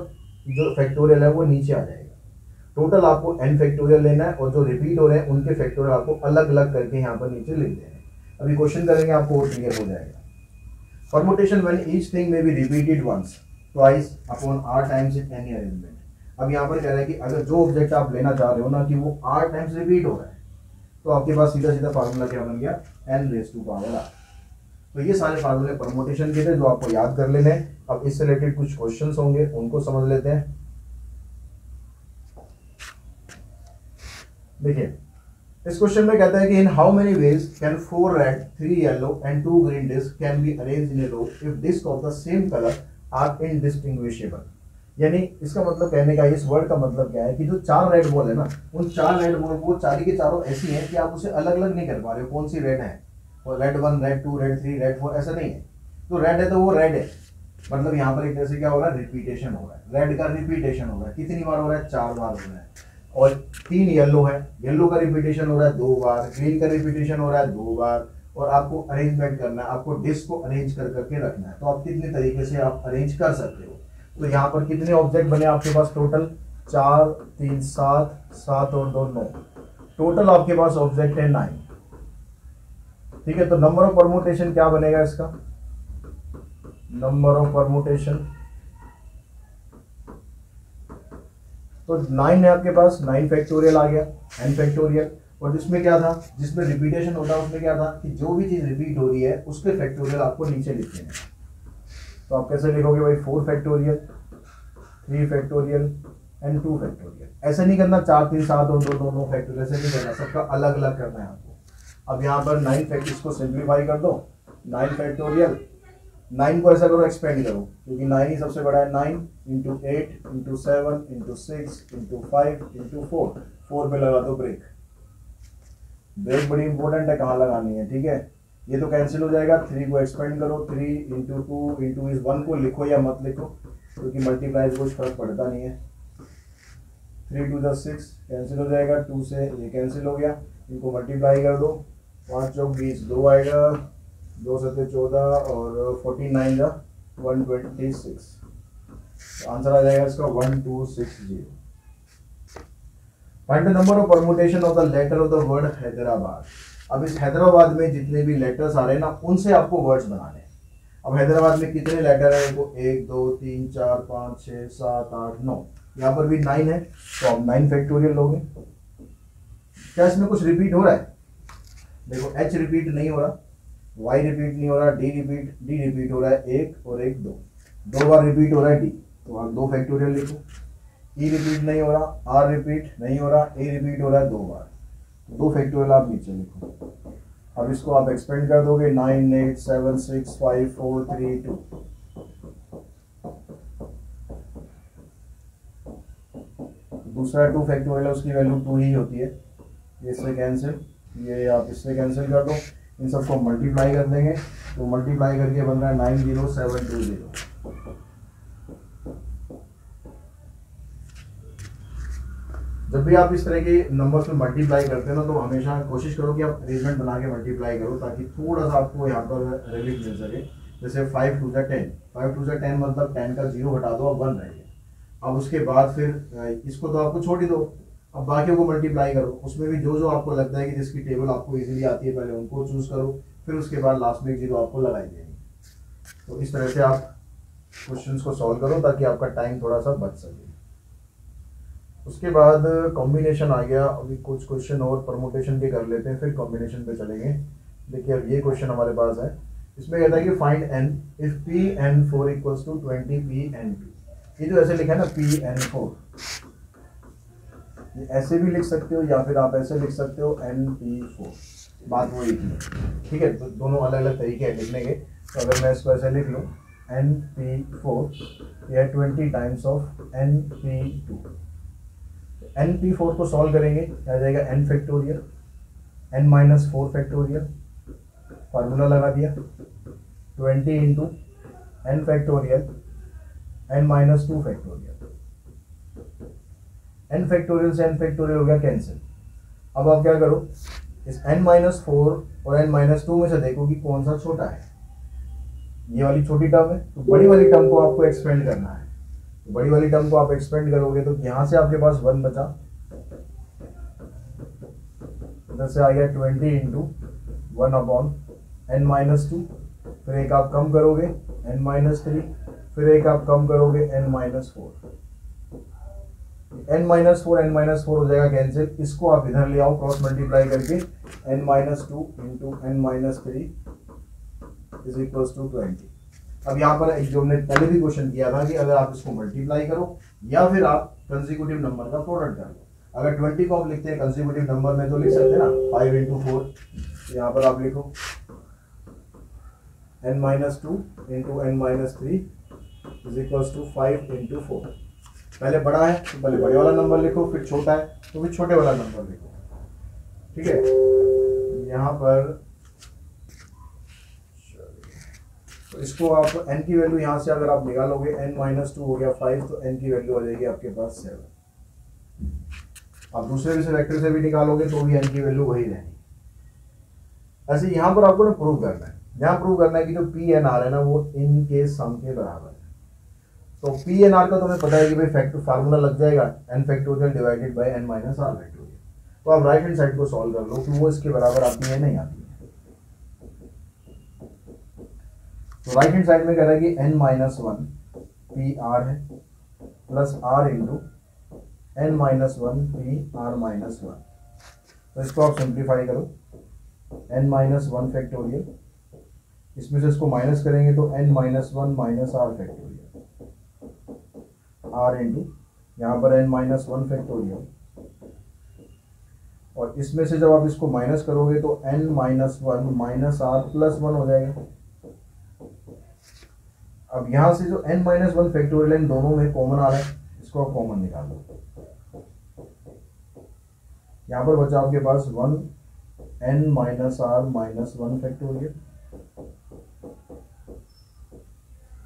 जो फैक्टोरियल है वो नीचे आ जाएगा। टोटल आपको एन फैक्टोरियल लेना है और जो रिपीट हो रहे हैं, उनके फैक्टोरियल आपको अलग अलग करके यहाँ पर नीचे लिख देना है। अभी क्वेश्चन करेंगे, आपको वो क्लियर हो जाएगा। Permutation when each thing may be repeated once twice upon r times in any arrangement अब यहाँ पर कह रहा है कि अगर जो ऑब्जेक्ट आप लेना चाह रहे हो ना कि वो आर टाइम्स रिपीट हो रहा है तो आपके पास सीधा सीधा फार्मूला क्या बन गया? N raise to power r तो ये सारे फार्मूले परमोटेशन के थे जो आपको याद कर लेने अब इससे रिलेटेड कुछ क्वेश्चंस होंगे, उनको समझ लेते हैं। देखिए, इस क्वेश्चन में कहता है कि in how many ways can four red three yellow and two green disc can be arrange in a row if disc of the same colour are indistinguishable यानी इसका मतलब कहने का, इस वर्ड का मतलब क्या है कि जो चार रेड बॉल है ना, उन चार रेड बॉल वो चार के चारों ऐसी हैं कि आप उसे अलग अलग नहीं कर पा रहे हो, कौन सी रेड है? और red one red two red three red four ऐसा नहीं है। तो रेड है तो वो रेड है। मतलब यहाँ पर एक तरह से क्या हो रहा है? रिपीटेशन हो रहा है। रेड का रिपीटेशन हो रहा है। कितनी बार हो रहा है? चार बार हो रहा है। और तीन येलो है। येलो का रिपीटेशन हो रहा है दो बार। ग्रीन का रिपीटेशन हो रहा है दो बार। और आपको अरेंजमेंट करना है, आपको डिस्क को अरेंज कर करके रखना है। तो आप कितने तरीके से आप अरेंज कर सकते हो? तो यहाँ पर कितने ऑब्जेक्ट बने आपके पास टोटल चार, तीन, सात सात और दो, नौ। टोटल आपके पास ऑब्जेक्ट है नाइन ठीक है तो नंबर ऑफ़ परमोटेशन क्या बनेगा इसका? नंबर ऑफ़ परमोटेशन तो नाइन है आपके पास नाइन फैक्टोरियल आ गया एन फैक्टोरियल और जिसमें क्या था? जिसमें रिपीटेशन होता है उसमें क्या था कि जो भी चीज़ रिपीट हो रही है, उसके फैक्टोरियल आपको नीचे लिखने हैं। तो आप कैसे लिखोगे भाई? Four factorial three factorial and two factorial ऐसे नहीं करना, चार, तीन, सात और दो दो नौ फैक्टोरियल ऐसे नहीं करना। सबका अलग अलग करना है आपको। अब यहाँ पर नाइन फैक्ट इसको सिंप्लीफाई कर दो। नाइन फैक्टोरियल नाइन को ऐसा करो एक्सपेंड करो। क्योंकि नाइन ही सबसे बड़ा है। Nine into eight into seven into six into five into four four पे लगा दो ब्रेक ब्रेक बड़ी इंपॉर्टेंट है कहाँ लगानी है, ठीक है? ये तो कैंसिल हो जाएगा थ्री को एक्सपेंड करो थ्री इंटू टू इंटू इस वन को लिखो या मत लिखो, क्योंकि तो मल्टीप्लाई कुछ फ़र्क पड़ता नहीं है। थ्री टू दस सिक्स कैंसिल हो जाएगा टू से ये कैंसिल हो गया, इनको मल्टीप्लाई कर दो, पाँच चौक बीस, दो आएगा, दो सत्तर चौदह और फोर्टी नाइन का वन ट्वेंटी सिक्स आंसर आ जाएगा इसका one two six zero find the number of permutation of the letter of the word Hyderabad अब इस हैदराबाद में जितने भी लेटर्स आ रहे हैं ना, उनसे आपको वर्ड्स बनाने हैं। अब हैदराबाद में कितने लेटर है? वो एक, दो, तीन, चार, पाँच छः सात, आठ, नौ। यहाँ पर भी नाइन है तो आप नाइन फैक्टोरियल लोगे। क्या इसमें कुछ रिपीट हो रहा है? देखो एच रिपीट नहीं हो रहा वाई रिपीट नहीं हो रहा डी रिपीट डी रिपीट हो रहा है, एक और एक दो। दो बार रिपीट हो रहा है डी तो आप दो फैक्टोरियल लिखो। ई e रिपीट नहीं हो रहा आर रिपीट नहीं हो रहा ए रिपीट हो रहा है दो बार। तो दो फैक्टोरियल आप नीचे लिखो। अब इसको आप एक्सपेंड कर दोगे nine eight seven six five four three two दूसरा टू फैक्टोरियल है उसकी वैल्यू टू ही होती है। इससे कैंसिल ये आप इससे कैंसिल कर दो। इन सबको मल्टीप्लाई कर देंगे। तो मल्टीप्लाई करके बन रहा है nine zero seven two zero जब भी आप इस तरह के नंबर्स में मल्टीप्लाई करते हैं ना तो हमेशा कोशिश करो कि आप अरेंजमेंट बना के मल्टीप्लाई करो, ताकि थोड़ा सा आपको यहाँ पर रिलीफ मिल सके। जैसे फाइव टू ज़ा टेन फाइव टू ज़ा टेन मतलब टेन का ज़ीरो हटा दो, अब वन रह गया। अब उसके बाद फिर इसको तो आपको छोड़ ही दो। अब बाकियों को मल्टीप्लाई करो। उसमें भी जो जो आपको लगता है कि जिसकी टेबल आपको इजीली आती है, पहले उनको चूज़ करो। फिर उसके बाद लास्ट में एक ज़ीरो आपको लगाई देंगे तो इस तरह से आप क्वेश्चन को सॉल्व करो, ताकि आपका टाइम थोड़ा सा बच सके। उसके बाद कॉम्बिनेशन आ गया। अभी कुछ क्वेश्चन और प्रमोटेशन के कर लेते हैं, फिर कॉम्बिनेशन पे चलेंगे। देखिए, अब ये क्वेश्चन हमारे पास है। इसमें कहता है कि find n if P n four equals to twenty P n P ये जो ऐसे लिखा है ना पी एन फोर ये ऐसे भी लिख सकते हो या फिर आप ऐसे लिख सकते हो एन पी फोर बात वो वही थी ठीक है? तो दोनों अलग अलग तरीके हैं लिखने के। तो अगर मैं इसको ऐसे लिख लूँ एन पी फोर या twenty times of n P two n P four को सॉल्व करेंगे, क्या जाएगा? N factorial n minus four factorial formula लगा दिया। Twenty into n factorial n minus two factorial n factorial से एन फैक्टोरियल हो गया कैंसिल अब आप क्या करो? इस एन माइनस फोर और एन माइनस टू में से देखो कि कौन सा छोटा है। ये वाली छोटी टर्म है तो बड़ी वाली टर्म को आपको एक्सपेंड करना है। बड़ी वाली टर्म को आप एक्सपेंड करोगे तो यहाँ से आपके पास वन बचा। इधर से आ गया twenty into one upon n minus two फिर एक आप कम करोगे एन माइनस थ्री फिर एक आप कम करोगे n minus four n minus four n minus four हो जाएगा कैंसिल इसको आप इधर ले आओ क्रॉस मल्टीप्लाई करके n minus two into n minus three is equal to twenty अब यहाँ पर जो हमने पहले भी क्वेश्चन किया था कि अगर आप इसको मल्टीप्लाई करो, या फिर आप कंसिक्यूटिव नंबर का प्रोडक्ट कर लो। अगर ट्वेंटी को आप लिखते हैं कंसिक्यूटिव नंबर में तो लिख सकते हैं ना फाइव इंटू फोर यहाँ पर आप लिखो। N minus two into n minus three is equal to five into four पहले बड़ा है तो पहले बड़े वाला नंबर लिखो, फिर छोटा है तो फिर छोटे वाला नंबर लिखो। ठीक है? यहाँ पर तो इसको आप एन की वैल्यू यहाँ से अगर आप निकालोगे एन माइनस टू हो गया फाइव तो एन की वैल्यू आ जाएगी आपके पास सेवन आप दूसरे भी से वेक्टर से भी निकालोगे तो भी एन की वैल्यू वही रहेगी. ऐसे यहाँ पर आपको ना प्रूव करना है. यहाँ प्रूव करना है कि जो पी एन आर है ना, वो इन के सम के बराबर है. तो पी एन आर का तुम्हें पता है कि भाई फैक्टर फार्मूला लग जाएगा n factorial divided by n minus r factorial तो आप राइट हैंड साइड को सॉल्व कर लो कि वो इसके बराबर आती है नहीं. आती राइट हैंड साइड में कह रहा है कि n minus one P r है plus r into n minus one P r minus one तो इसको आप सिंप्लीफाई करो. एन माइनस वन फैक्टोरियल इसमें से इसको माइनस करेंगे तो n minus one minus r factorial r into यहाँ पर एन माइनस वन फैक्टोरियल और इसमें से जब आप इसको माइनस करोगे तो n minus one minus r plus one हो जाएगा. अब यहाँ से जो एन माइनस वन फैक्टोरियल इन दोनों में कॉमन आ रहा है, इसको आप कॉमन निकाल दो यहाँ पर बचा आपके पास one n minus r minus one factorial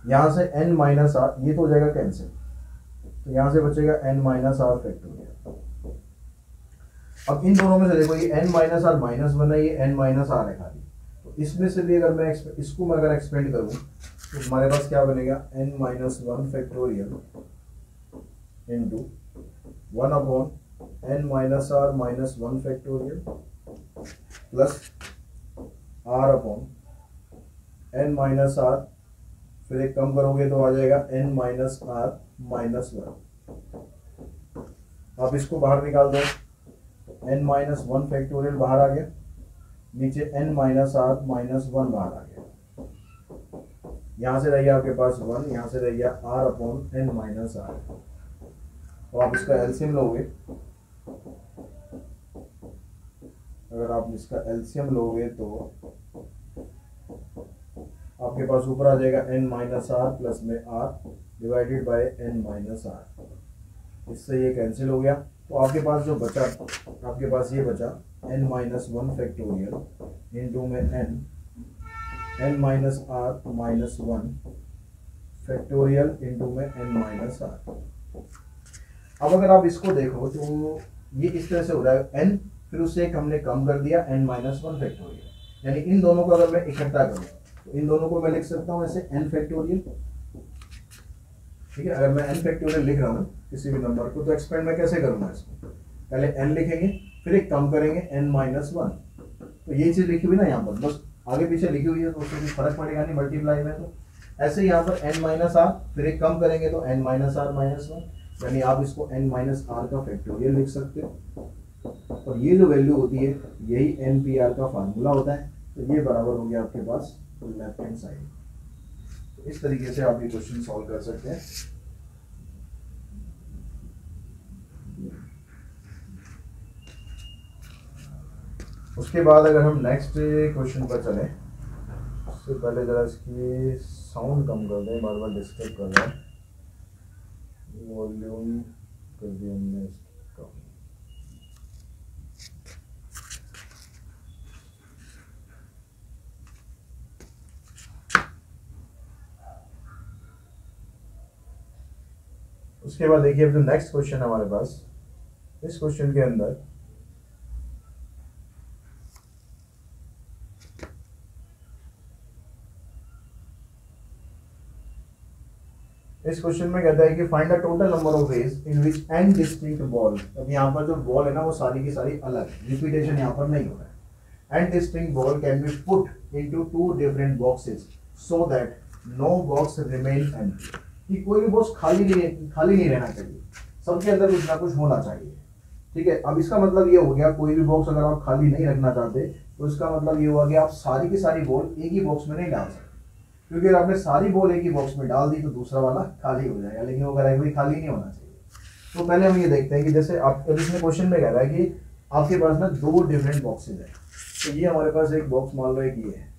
यहाँ से n माइनस आर ये तो हो जाएगा कैंसिल तो यहाँ से बचेगा एन माइनस आर फैक्टोरियल अब इन दोनों में से देखो, ये n minus r minus one है, ये एन माइनस आर है खाली। तो इसमें से भी अगर मैं इसको मैं अगर एक्सपेंड करूँ तो हमारे पास क्या बनेगा? N minus one factorial into one upon n minus r minus one factorial plus r upon n minus r फिर एक कम करोगे तो आ जाएगा n minus r minus one आप इसको बाहर निकाल दो। एन माइनस वन फैक्टोरियल बाहर आ गया। नीचे n minus r minus one बाहर आ गया। यहाँ से रह गया आपके पास वन, यहाँ से रह गया r upon n minus r तो आप इसका एल्सियम लोगे। अगर आप इसका एल्सियम लोगे तो आपके पास ऊपर आ जाएगा एन माइनस आर प्लस में r divided by n minus r इससे ये कैंसिल हो गया। तो आपके पास जो बचा, आपके पास ये बचा n minus one factorial into में n n minus r minus one factorial into में एन माइनस आर अब अगर आप इसको देखो तो ये इस तरह से हो जाएगा एन फिर उससे एक हमने कम कर दिया एन माइनस वन फैक्टोरियल यानी इन दोनों को अगर मैं इकट्ठा करूँ तो इन दोनों को मैं लिख सकता हूँ ऐसे एन फैक्टोरियल ठीक है, अगर मैं एन फैक्टोरियल लिख रहा हूँ किसी भी नंबर को तो एक्सपेंड मैं कैसे करूँगा इसको? पहले एन लिखेंगे, फिर एक कम करेंगे एन माइनस वन तो ये चीज़ लिखी हुई ना यहाँ पर, बस आगे पीछे लिखी हुई है तो उससे फ़र्क पड़ेगा नहीं मल्टीप्लाई में तो। ऐसे यहाँ पर एन माइनस आर फिर एक कम करेंगे तो n minus r minus one यानी आप इसको एन माइनस आर का फैक्टोरियल लिख सकते हो। और ये जो वैल्यू होती है, यही एन पी आर का फार्मूला होता है। तो ये बराबर हो गया आपके पास लेफ़्ट हैंड साइड इस तरीके से आप ये क्वेश्चन सॉल्व कर सकते हैं। उसके बाद अगर हम नेक्स्ट क्वेश्चन पर चलें, उससे पहले जरा इसकी साउंड कम कर दें बार बार डिस्टर्ब कर रहा है वॉल्यूम कर दिया हमने उसके बाद देखिए अब जो नेक्स्ट क्वेश्चन हमारे पास, इस क्वेश्चन के अंदर इस क्वेश्चन में कहता है कि find the total number of ways in which n distinct ball अब यहाँ पर जो बॉल है ना, वो सारी की सारी अलग रिपीटेशन यहाँ पर नहीं हो रहा है। N distinct ball can be put into two different boxes so that no box remain empty कि कोई भी बॉक्स खाली नहीं खाली नहीं रहना चाहिए। सबके अंदर कुछ ना कुछ होना चाहिए। ठीक है? अब इसका मतलब ये हो गया, कोई भी बॉक्स अगर आप खाली नहीं रखना चाहते तो इसका मतलब ये हुआ कि आप सारी की सारी बॉल एक ही बॉक्स में नहीं डाल सकते। क्योंकि अगर आपने सारी बॉल एक ही बॉक्स में डाल दी तो दूसरा वाला खाली हो जाएगा, लेकिन वो कोई खाली नहीं होना चाहिए। तो पहले हम ये देखते हैं कि जैसे आप इसमें क्वेश्चन में कह रहा है कि आपके पास ना दो डिफरेंट बॉक्सेज है। तो ये हमारे पास एक बॉक्स मान लो एक ये है।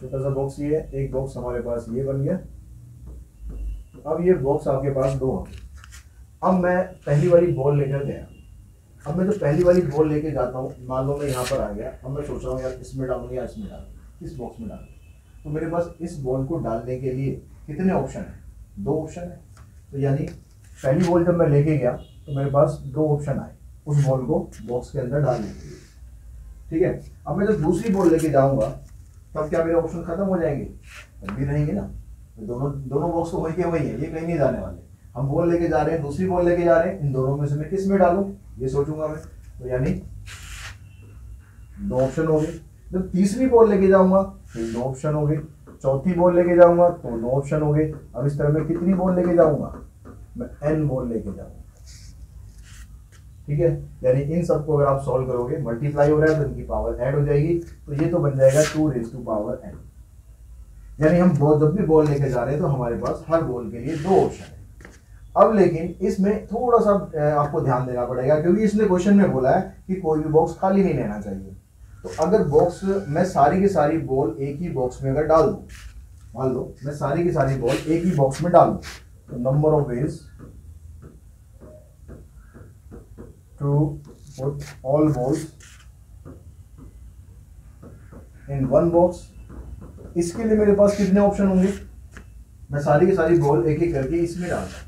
छोटा सा बॉक्स ये है, एक बॉक्स हमारे पास ये बन गया। अब ये बॉक्स आपके पास दो हैं अब मैं पहली वाली बॉल लेकर गया। अब मैं जो पहली वाली बॉल लेके जाता हूँ। मान लो मैं यहाँ पर आ गया। अब मैं सोच रहा हूँ, यार इसमें डालूँ या इसमें डालूँ? इस बॉक्स में डालूँ। तो मेरे पास इस बॉल को डालने के लिए कितने ऑप्शन है? दो ऑप्शन है। तो यानी पहली बॉल जब मैं लेके गया तो मेरे पास दो ऑप्शन आए उस बॉल को बॉक्स के अंदर डालने के लिए। ठीक है? अब मैं जब दूसरी बॉल लेके जाऊँगा, तब क्या मेरे ऑप्शन खत्म हो जाएँगे? तब भी रहेंगे ना। तो दोनों दोनों बॉक्स तो वही के वही है, ये कहीं नहीं जाने वाले। हम बॉल लेके जा रहे हैं, दूसरी बॉल लेके जा रहे हैं, इन दोनों में से मैं किसमें डालू? ये सोचूँगा मैं। तो यानी दो ऑप्शन हो गए। जब तीसरी बॉल लेके जाऊँगा तो दो ऑप्शन हो गए चौथी बॉल लेके जाऊँगा तो दो ऑप्शन हो गए अब इस तरह मैं कितनी बॉल लेके जाऊँगा? मैं एन बॉल लेके जाऊँगा। ठीक है? यानी इन सबको अगर आप सॉल्व करोगे मल्टीप्लाई हो रहा है तो इनकी पावर ऐड हो जाएगी तो ये तो बन जाएगा two raise to power n यानी हम जब भी बॉल लेके जा रहे हैं तो हमारे पास हर बॉल के लिए दो ऑप्शन है। अब लेकिन इसमें थोड़ा सा आपको ध्यान देना पड़ेगा, क्योंकि इसने क्वेश्चन में बोला है कि कोई भी बॉक्स खाली नहीं रहना चाहिए। तो अगर बॉक्स मैं सारी की सारी बॉल एक ही बॉक्स में अगर डाल दू, मान लो, मैं सारी की सारी बॉल एक ही बॉक्स में डाल तो number of ways to put all balls in one box इसके लिए मेरे पास कितने ऑप्शन होंगे? मैं सारी की सारी बॉल एक एक करके इसमें डालता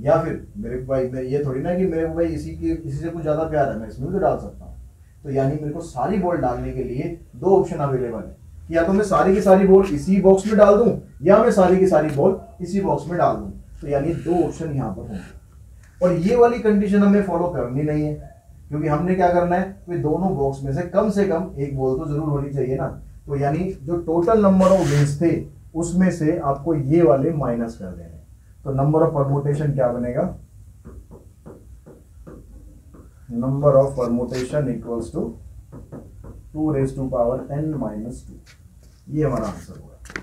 या फिर मेरे को भाई, मैं ये थोड़ी ना कि मेरे को भाई इसी के, इसी से कुछ ज़्यादा प्यार है, मैं इसमें भी तो डाल सकता हूँ। तो यानी मेरे को सारी बॉल डालने के लिए दो ऑप्शन अवेलेबल है। कि या तो मैं सारी की सारी बॉल इसी बॉक्स में डाल दूँ, या मैं सारी की सारी बॉल इसी बॉक्स में डाल दूँ। तो यानी दो ऑप्शन यहाँ पर होंगे। और ये वाली कंडीशन हमें फॉलो करनी नहीं है, क्योंकि हमने क्या करना है, कि दोनों बॉक्स में से कम से कम एक बॉल तो ज़रूर होनी चाहिए ना। तो यानी जो टोटल नंबर ऑफ़ विंस थे, उसमें से आपको ये वाले माइनस कर देने तो नंबर ऑफ़ परमोटेशन क्या बनेगा? Number of permutation equals to two raise to power n minus two ये हमारा आंसर होगा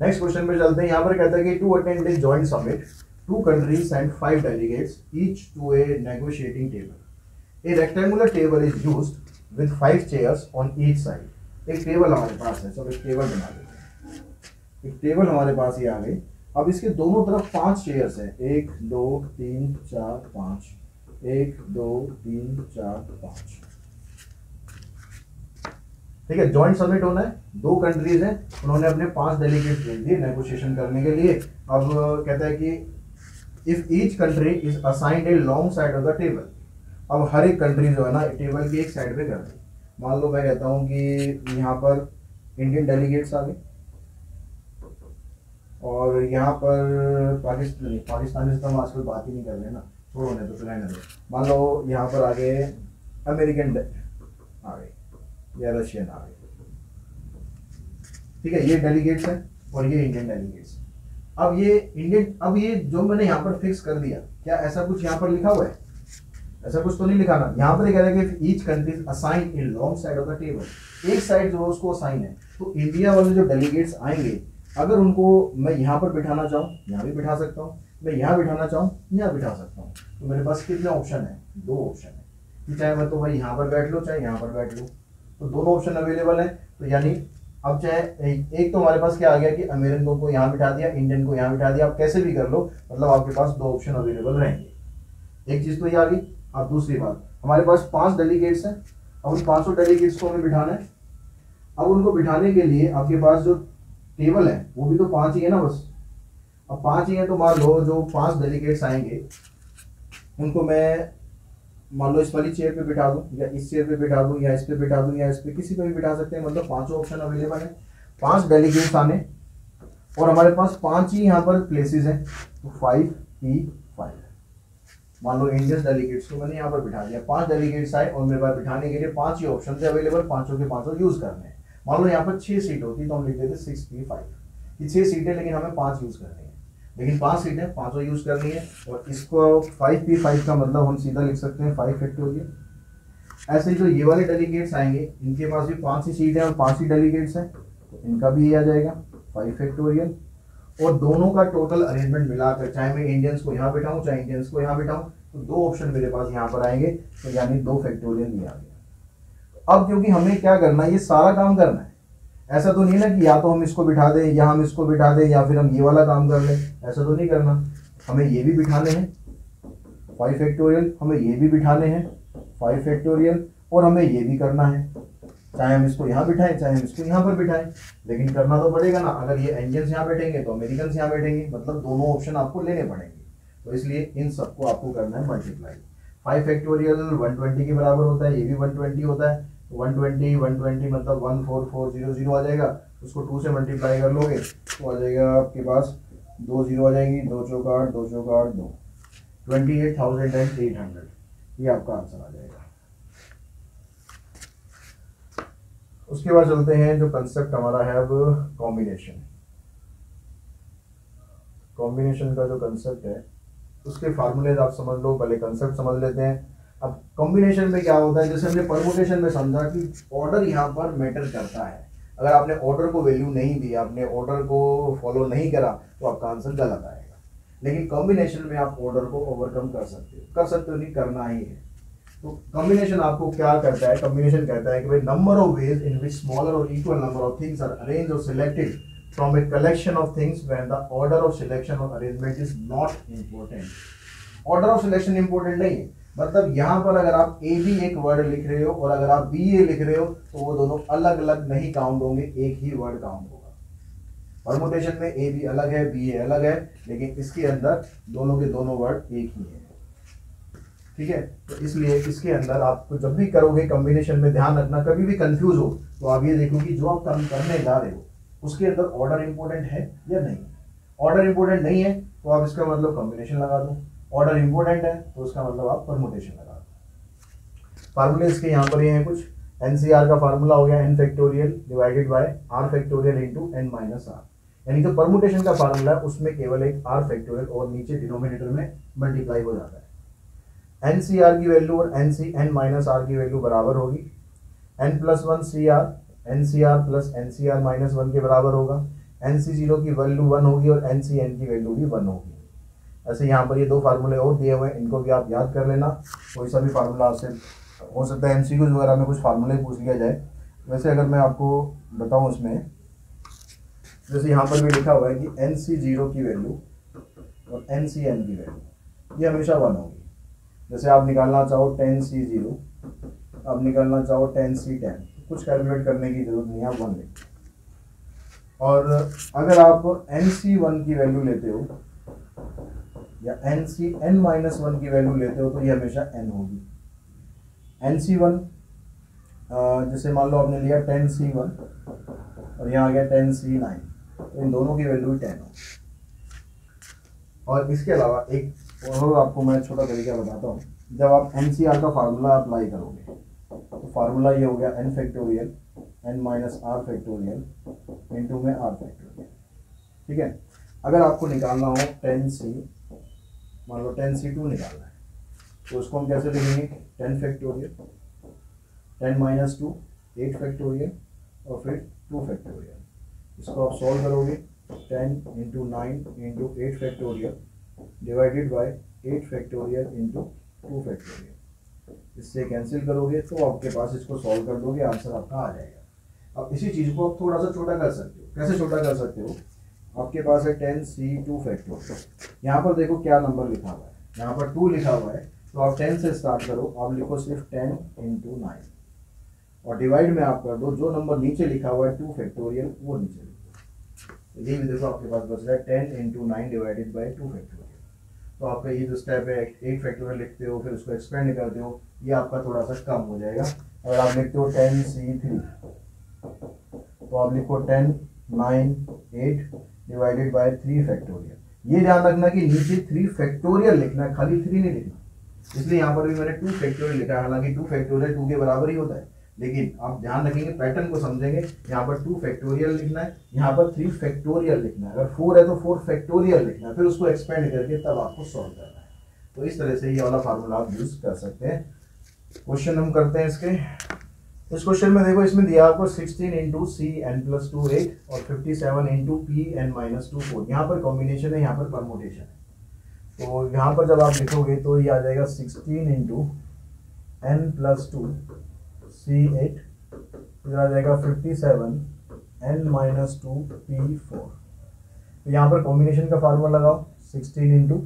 नेक्स्ट क्वेश्चन पे चलते हैं। यहाँ पर कहता है कि to attend a joint summit two countries and five delegates each to a negotiating table a rectangular table is used with five chairs on each side एक टेबल हमारे पास है, सब एक टेबल बना देते हैं। एक टेबल हमारे पास ये आ गई। अब इसके दोनों तरफ़ पाँच चेयर्स हैं। एक, दो, तीन, चार, पाँच। एक, दो, तीन, चार, पाँच। ठीक है जॉइंट समिट होना है। दो कंट्रीज़ हैं, उन्होंने अपने पाँच डेलीगेट भेज दिए नेगोशिएशन करने के लिए। अब कहता है कि if each country is assigned a long side of the table अब हर एक कंट्री जो है ना टेबल की एक साइड पे कर दी मान लो मैं कहता हूँ कि यहाँ पर इंडियन डेलीगेट्स आ गए। और यहाँ पर पाकिस्तान, पाकिस्तानी से तो हम आजकल बात ही नहीं कर रहे ना। नहीं तो दो मान लो यहाँ पर आगे अमेरिकन आ गए, या रशियन आ गए। ठीक है, ये डेलीगेट्स हैं और ये इंडियन डेलीगेट्स अब ये इंडियन अब ये जो मैंने यहाँ पर फिक्स कर दिया, क्या ऐसा कुछ यहाँ पर लिखा हुआ है? ऐसा कुछ तो नहीं लिखा ना। यहाँ पर कह रहा कि each country assign in long side of the table एक साइड जो है उसको असाइन है। तो इंडिया वाले जो डेलीगेट्स आएँगे अगर उनको मैं यहाँ पर बिठाना चाहूँ, यहाँ भी बिठा सकता हूँ। मैं यहाँ बिठाना चाहूँ, यहाँ बिठा सकता हूँ। तो मेरे पास कितने ऑप्शन है? दो ऑप्शन है। कि चाहे मैं तो भाई यहाँ पर बैठ लो, चाहे यहाँ पर बैठ लो। तो दोनों ऑप्शन अवेलेबल है। तो यानी अब चाहे एक तो हमारे पास क्या आ गया कि अमेरिकन को यहाँ बिठा दिया, इंडियन को यहाँ बिठा दिया। आप कैसे भी कर लो मतलब आपके पास दो ऑप्शन अवेलेबल रहेंगे। एक चीज़ तो ये आ गई अब दूसरी बात। हमारे पास पाँच डेलीगेट्स हैं। अब उन पाँचों डेलीगेट्स को हमें बिठाना है। अब उनको बिठाने के लिए आपके पास जो टेबल है, वो भी तो पाँच ही है ना बस। अब पाँच ही है तो मान लो जो पाँच डेलीगेट्स आएँगे, उनको मैं मान लो इस वाली चेयर पे बिठा दूँ, या इस चेयर पे बिठा दूँ, या इस पे बिठा दूँ, या इस पे किसी पे भी बिठा सकते हैं मतलब पाँचों ऑप्शन अवेलेबल है। पाँच डेलीगेट्स आने, और हमारे पास पाँच ही यहाँ पर प्लेसेस हैं तो फाइव पी फाइव मान लो इंडियन डेलीगेट्स को मैंने यहाँ पर बिठा दिया, पाँच डेलीगेट्स आए, और मेरे पास बिठाने के लिए पाँच ही ऑप्शन थे अवेलेबल पाँचों के पाँचों यूज़ करने मान लो यहाँ पर छह सीट होती तो हम लिख देते सिक्स पी फाइव ये छह सीटें लेकिन हमें पाँच यूज़ करनी है। लेकिन पाँच सीटें पाँचों यूज़ करनी है, और इसको फाइव पी फाइव का मतलब हम सीधा लिख सकते हैं फाइव फैक्टोरियल ऐसे जो ये वाले डेलीगेट्स आएँगे, इनके पास भी पाँच ही सीट है और पाँच ही डेलीगेट्स हैं तो इनका भी ये आ जाएगा फाइव फैक्टोरियल और दोनों का टोटल अरेंजमेंट मिलाकर, चाहे मैं इंडियंस को यहाँ बिठाऊं, चाहे इंडियंस को यहाँ बिठाऊं तो दो ऑप्शन मेरे पास यहाँ पर आएँगे तो यानी दो फैक्टोरियल ये आ गया। अब क्योंकि हमें क्या करना है? ये सारा काम करना है। ऐसा तो नहीं ना कि या तो हम इसको बिठा दें, या हम इसको बिठा दें, या फिर हम ये वाला काम कर लें। ऐसा तो नहीं करना। हमें ये भी बिठाने हैं। फाइव फैक्टोरियल हमें ये भी बिठाने हैं। फाइव फैक्टोरियल और हमें ये भी करना है। चाहे हम इसको यहाँ बिठाएँ, चाहे हम इसको यहाँ पर बिठाएँ। लेकिन करना तो पड़ेगा ना। अगर ये इंडियंस यहाँ बैठेंगे तो अमेरिकन यहाँ बैठेंगे। मतलब दोनों ऑप्शन आपको लेने पड़ेंगे। तो इसलिए इन सबको आपको करना है multiply five factorial one twenty के बराबर होता है, ये भी वन ट्वेंटी होता है। वन ट्वेंटी वन ट्वेंटी मतलब one four four zero zero आ जाएगा। उसको टू से मल्टीप्लाई कर लोगे तो आ जाएगा आपके पास दो ज़ीरो आ जाएगी, दो चौका आठ, दो चौका आठ, दो। Twenty eight thousand and eight hundred. ये आपका आंसर आ जाएगा। उसके बाद चलते हैं जो कंसेप्ट हमारा है अब कॉम्बिनेशन कॉम्बिनेशन का जो कंसेप्ट है, उसके फार्मूलेज आप समझ लो, पहले कंसेप्ट समझ लेते हैं। अब कॉम्बिनेशन में क्या होता है? जैसे हमने परमुटेशन में समझा कि ऑर्डर यहाँ पर मैटर करता है। अगर आपने ऑर्डर को वैल्यू नहीं दी आपने ऑर्डर को फॉलो नहीं करा तो आपका आंसर गलत आएगा। लेकिन कॉम्बिनेशन में आप ऑर्डर को ओवरकम कर सकते हो। कर सकते हो नहीं, करना ही है। तो कॉम्बिनेशन आपको क्या करता है? कॉम्बिनेशन कहता है कि भाई number of ways in which smaller or equal number of things are arrange or selected from a collection of things when the order of selection or arrangement is not important order of selection important नहीं है। मतलब यहाँ पर अगर आप ए बी एक वर्ड लिख रहे हो और अगर आप बी ए लिख रहे हो तो वो दोनों अलग अलग नहीं काउंट होंगे, एक ही वर्ड काउंट होगा। परमुटेशन में ए बी अलग है बी ए अलग है, लेकिन इसके अंदर दोनों के दोनों वर्ड एक ही है। ठीक है? तो इसलिए इसके अंदर आप जब भी करोगे कॉम्बिनेशन में ध्यान रखना, कभी भी कंफ्यूज हो तो आप ये देखो कि जो आप काम करने जा रहे हो, उसके अंदर ऑर्डर इंपॉर्टेंट है या नहीं? ऑर्डर इंपॉर्टेंट नहीं है तो आप इसका मतलब कॉम्बिनेशन लगा दो। ऑर्डर इंपॉर्टेंट है तो उसका मतलब आप परमुटेशन लगा फार्मूले इसके यहाँ पर ये हैं कुछ। एनसीआर का फार्मूला हो गया n factorial divided by r factorial into n minus r यानी जो परमुटेशन का फार्मूला है, उसमें केवल एक आर फैक्टोरियल और नीचे डिनोमिनेटर में मल्टीप्लाई हो जाता है। एनसीआर की वैल्यू और n C n minus r की वैल्यू बराबर होगी। N plus one C r n C r plus n C r minus one के बराबर होगा। एन सी ज़ीरो की वैल्यू वन होगी और एन सी एन की वैल्यू भी वन होगी। ऐसे यहाँ पर ये दो फार्मूले और दिए हुए हैं, इनको भी आप याद कर लेना। कोई सा भी फार्मूला आपसे हो सकता है एमसीक्यूज वगैरह में कुछ फार्मूले पूछ लिया जाए। वैसे अगर मैं आपको बताऊँ उसमें जैसे यहाँ पर भी लिखा हुआ है कि एन सी ज़ीरो की वैल्यू और एन सी एन की वैल्यू ये हमेशा वन होगी। जैसे आप निकालना चाहो टेन सी ज़ीरो आप निकालना चाहो टेन सी टेन कुछ कैलकुलेट करने की ज़रूरत नहीं है वन लिख। और अगर आप एन सी वन की वैल्यू लेते हो या n C n minus one की वैल्यू लेते हो तो ये हमेशा एन होगी। एन सी वन जैसे मान लो आपने लिया टेन सी वन और यहाँ आ गया टेन सी नाइन तो इन दोनों की वैल्यू टेन हो और इसके अलावा एक और आपको मैं छोटा तरीका बताता हूँ। जब आप एन सी आर का फार्मूला अप्लाई करोगे तो फार्मूला ये हो गया n factorial n minus r factorial into में आर फैक्टोरियल ठीक है? अगर आपको निकालना हो टेन सी मान लो टेन सी टू निकालना है। तो उसको हम कैसे लिखेंगे ten factorial ten minus two eight factorial और फिर टू फैक्टोरियल इसको आप सॉल्व करोगे ten into nine into eight factorial divided by eight factorial into two factorial इससे कैंसिल करोगे तो आपके पास इसको सॉल्व कर दोगे आंसर आपका आ जाएगा। अब इसी चीज़ को आप थोड़ा सा छोटा कर सकते हो। कैसे छोटा कर सकते हो? आपके पास है टेन सी टू फैक्टर। यहाँ पर देखो क्या नंबर लिखा हुआ है। यहाँ पर टू लिखा हुआ है तो आप टेन से स्टार्ट करो, आप लिखो सिर्फ़ टेन इंटू नाइन। और डिवाइड में आप कर दो, जो नंबर नीचे लिखा हुआ है, टू फैक्टोरियल, वो नीचे लिखो तो ये भी देखो आपके पास बच रहा है, ten into nine divided by two factorial. तो आपका ये जो स्टेप है एट फैक्टोरियल लिखते हो, फिर उसको एक्सपेंड करते हो ये आपका थोड़ा सा कम हो जाएगा। अगर आप लिखते हो टेन सी थ्री तो आप लिखो ten, nine, eight divided by three factorial ये ध्यान रखना कि नीचे थ्री फैक्टोरियल लिखना है, खाली थ्री नहीं लिखना। इसलिए यहाँ पर भी मैंने टू फैक्टोरियल लिखा है, हालाँकि टू फैक्टोरियल टू के बराबर ही होता है। लेकिन आप ध्यान रखेंगे पैटर्न को समझेंगे, यहाँ पर टू फैक्टोरियल लिखना है, यहाँ पर थ्री फैक्टोरियल लिखना है। अगर फोर है तो फोर फैक्टोरियल लिखना है, फिर उसको एक्सपेंड करके तब आपको सॉल्व करना है। तो इस तरह से ये वाला फार्मूला आप यूज़ कर सकते हैं। क्वेश्चन हम करते हैं इसके। इस क्वेश्चन में देखो, इसमें दिया आपको 16 into C n plus two eight और 57 seven into P n minus two four यहाँ पर कॉम्बिनेशन है, यहाँ पर परमोटेशन है। तो यहाँ पर जब आप लिखोगे तो ये आ जाएगा 16 into n plus two C eight इधर आ जाएगा 57 seven n minus two P four तो यहाँ पर कॉम्बिनेशन का फार्मूला लगाओ 16 into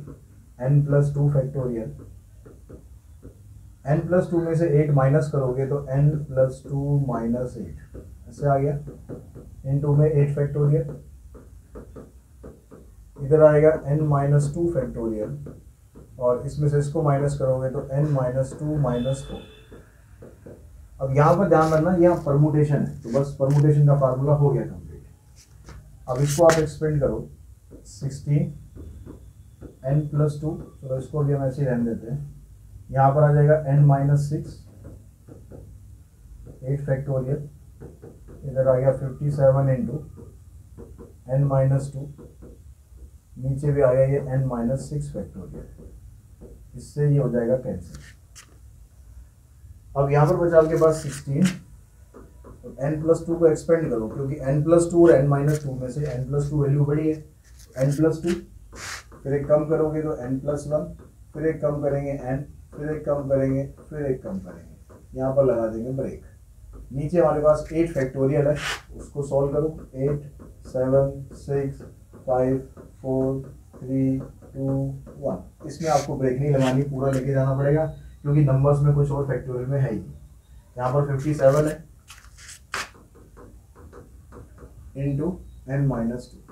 n plus two factorial n plus two में से एट माइनस करोगे तो n plus two minus eight ऐसे आ गया. इन टू में एट फैक्टोरियल इधर आएगा एन माइनस टू फैक्टोरियल और इसमें से इसको माइनस करोगे तो n minus two minus four अब यहाँ पर ध्यान रखना यहाँ परमुटेशन है. तो बस परमुटेशन का फार्मूला हो गया कंप्लीट अब इसको आप एक्सपेंड करो. सिक्सटीन एन प्लस टू चलो इसको भी हम ऐसे रहने देते हैं. यहाँ पर आ जाएगा n minus six eight factorial इधर आ गया fifty seven into n minus two नीचे भी आ गया ये एन माइनस सिक्स फैक्टोरियल इससे ये हो जाएगा कैंसिल अब यहाँ पर बचा आपके पास सिक्सटीन एन प्लस टू को एक्सपेंड करो, क्योंकि एन प्लस टू और एन माइनस टू में से एन प्लस टू वैल्यू बड़ी है. एन प्लस टू फिर एक कम करोगे तो एन प्लस वन फिर एक कम करेंगे एन फिर एक कम करेंगे, फिर एक कम करेंगे। यहाँ पर लगा देंगे ब्रेक नीचे हमारे पास एट फैक्टोरियल है, उसको सॉल्व करो। Eight seven six five four three two one इसमें आपको ब्रेक नहीं लगानी, पूरा लेके जाना पड़ेगा, क्योंकि नंबर्स में कुछ और फैक्टोरियल में है ही। यहाँ पर फिफ्टी सेवन है। Into n minus two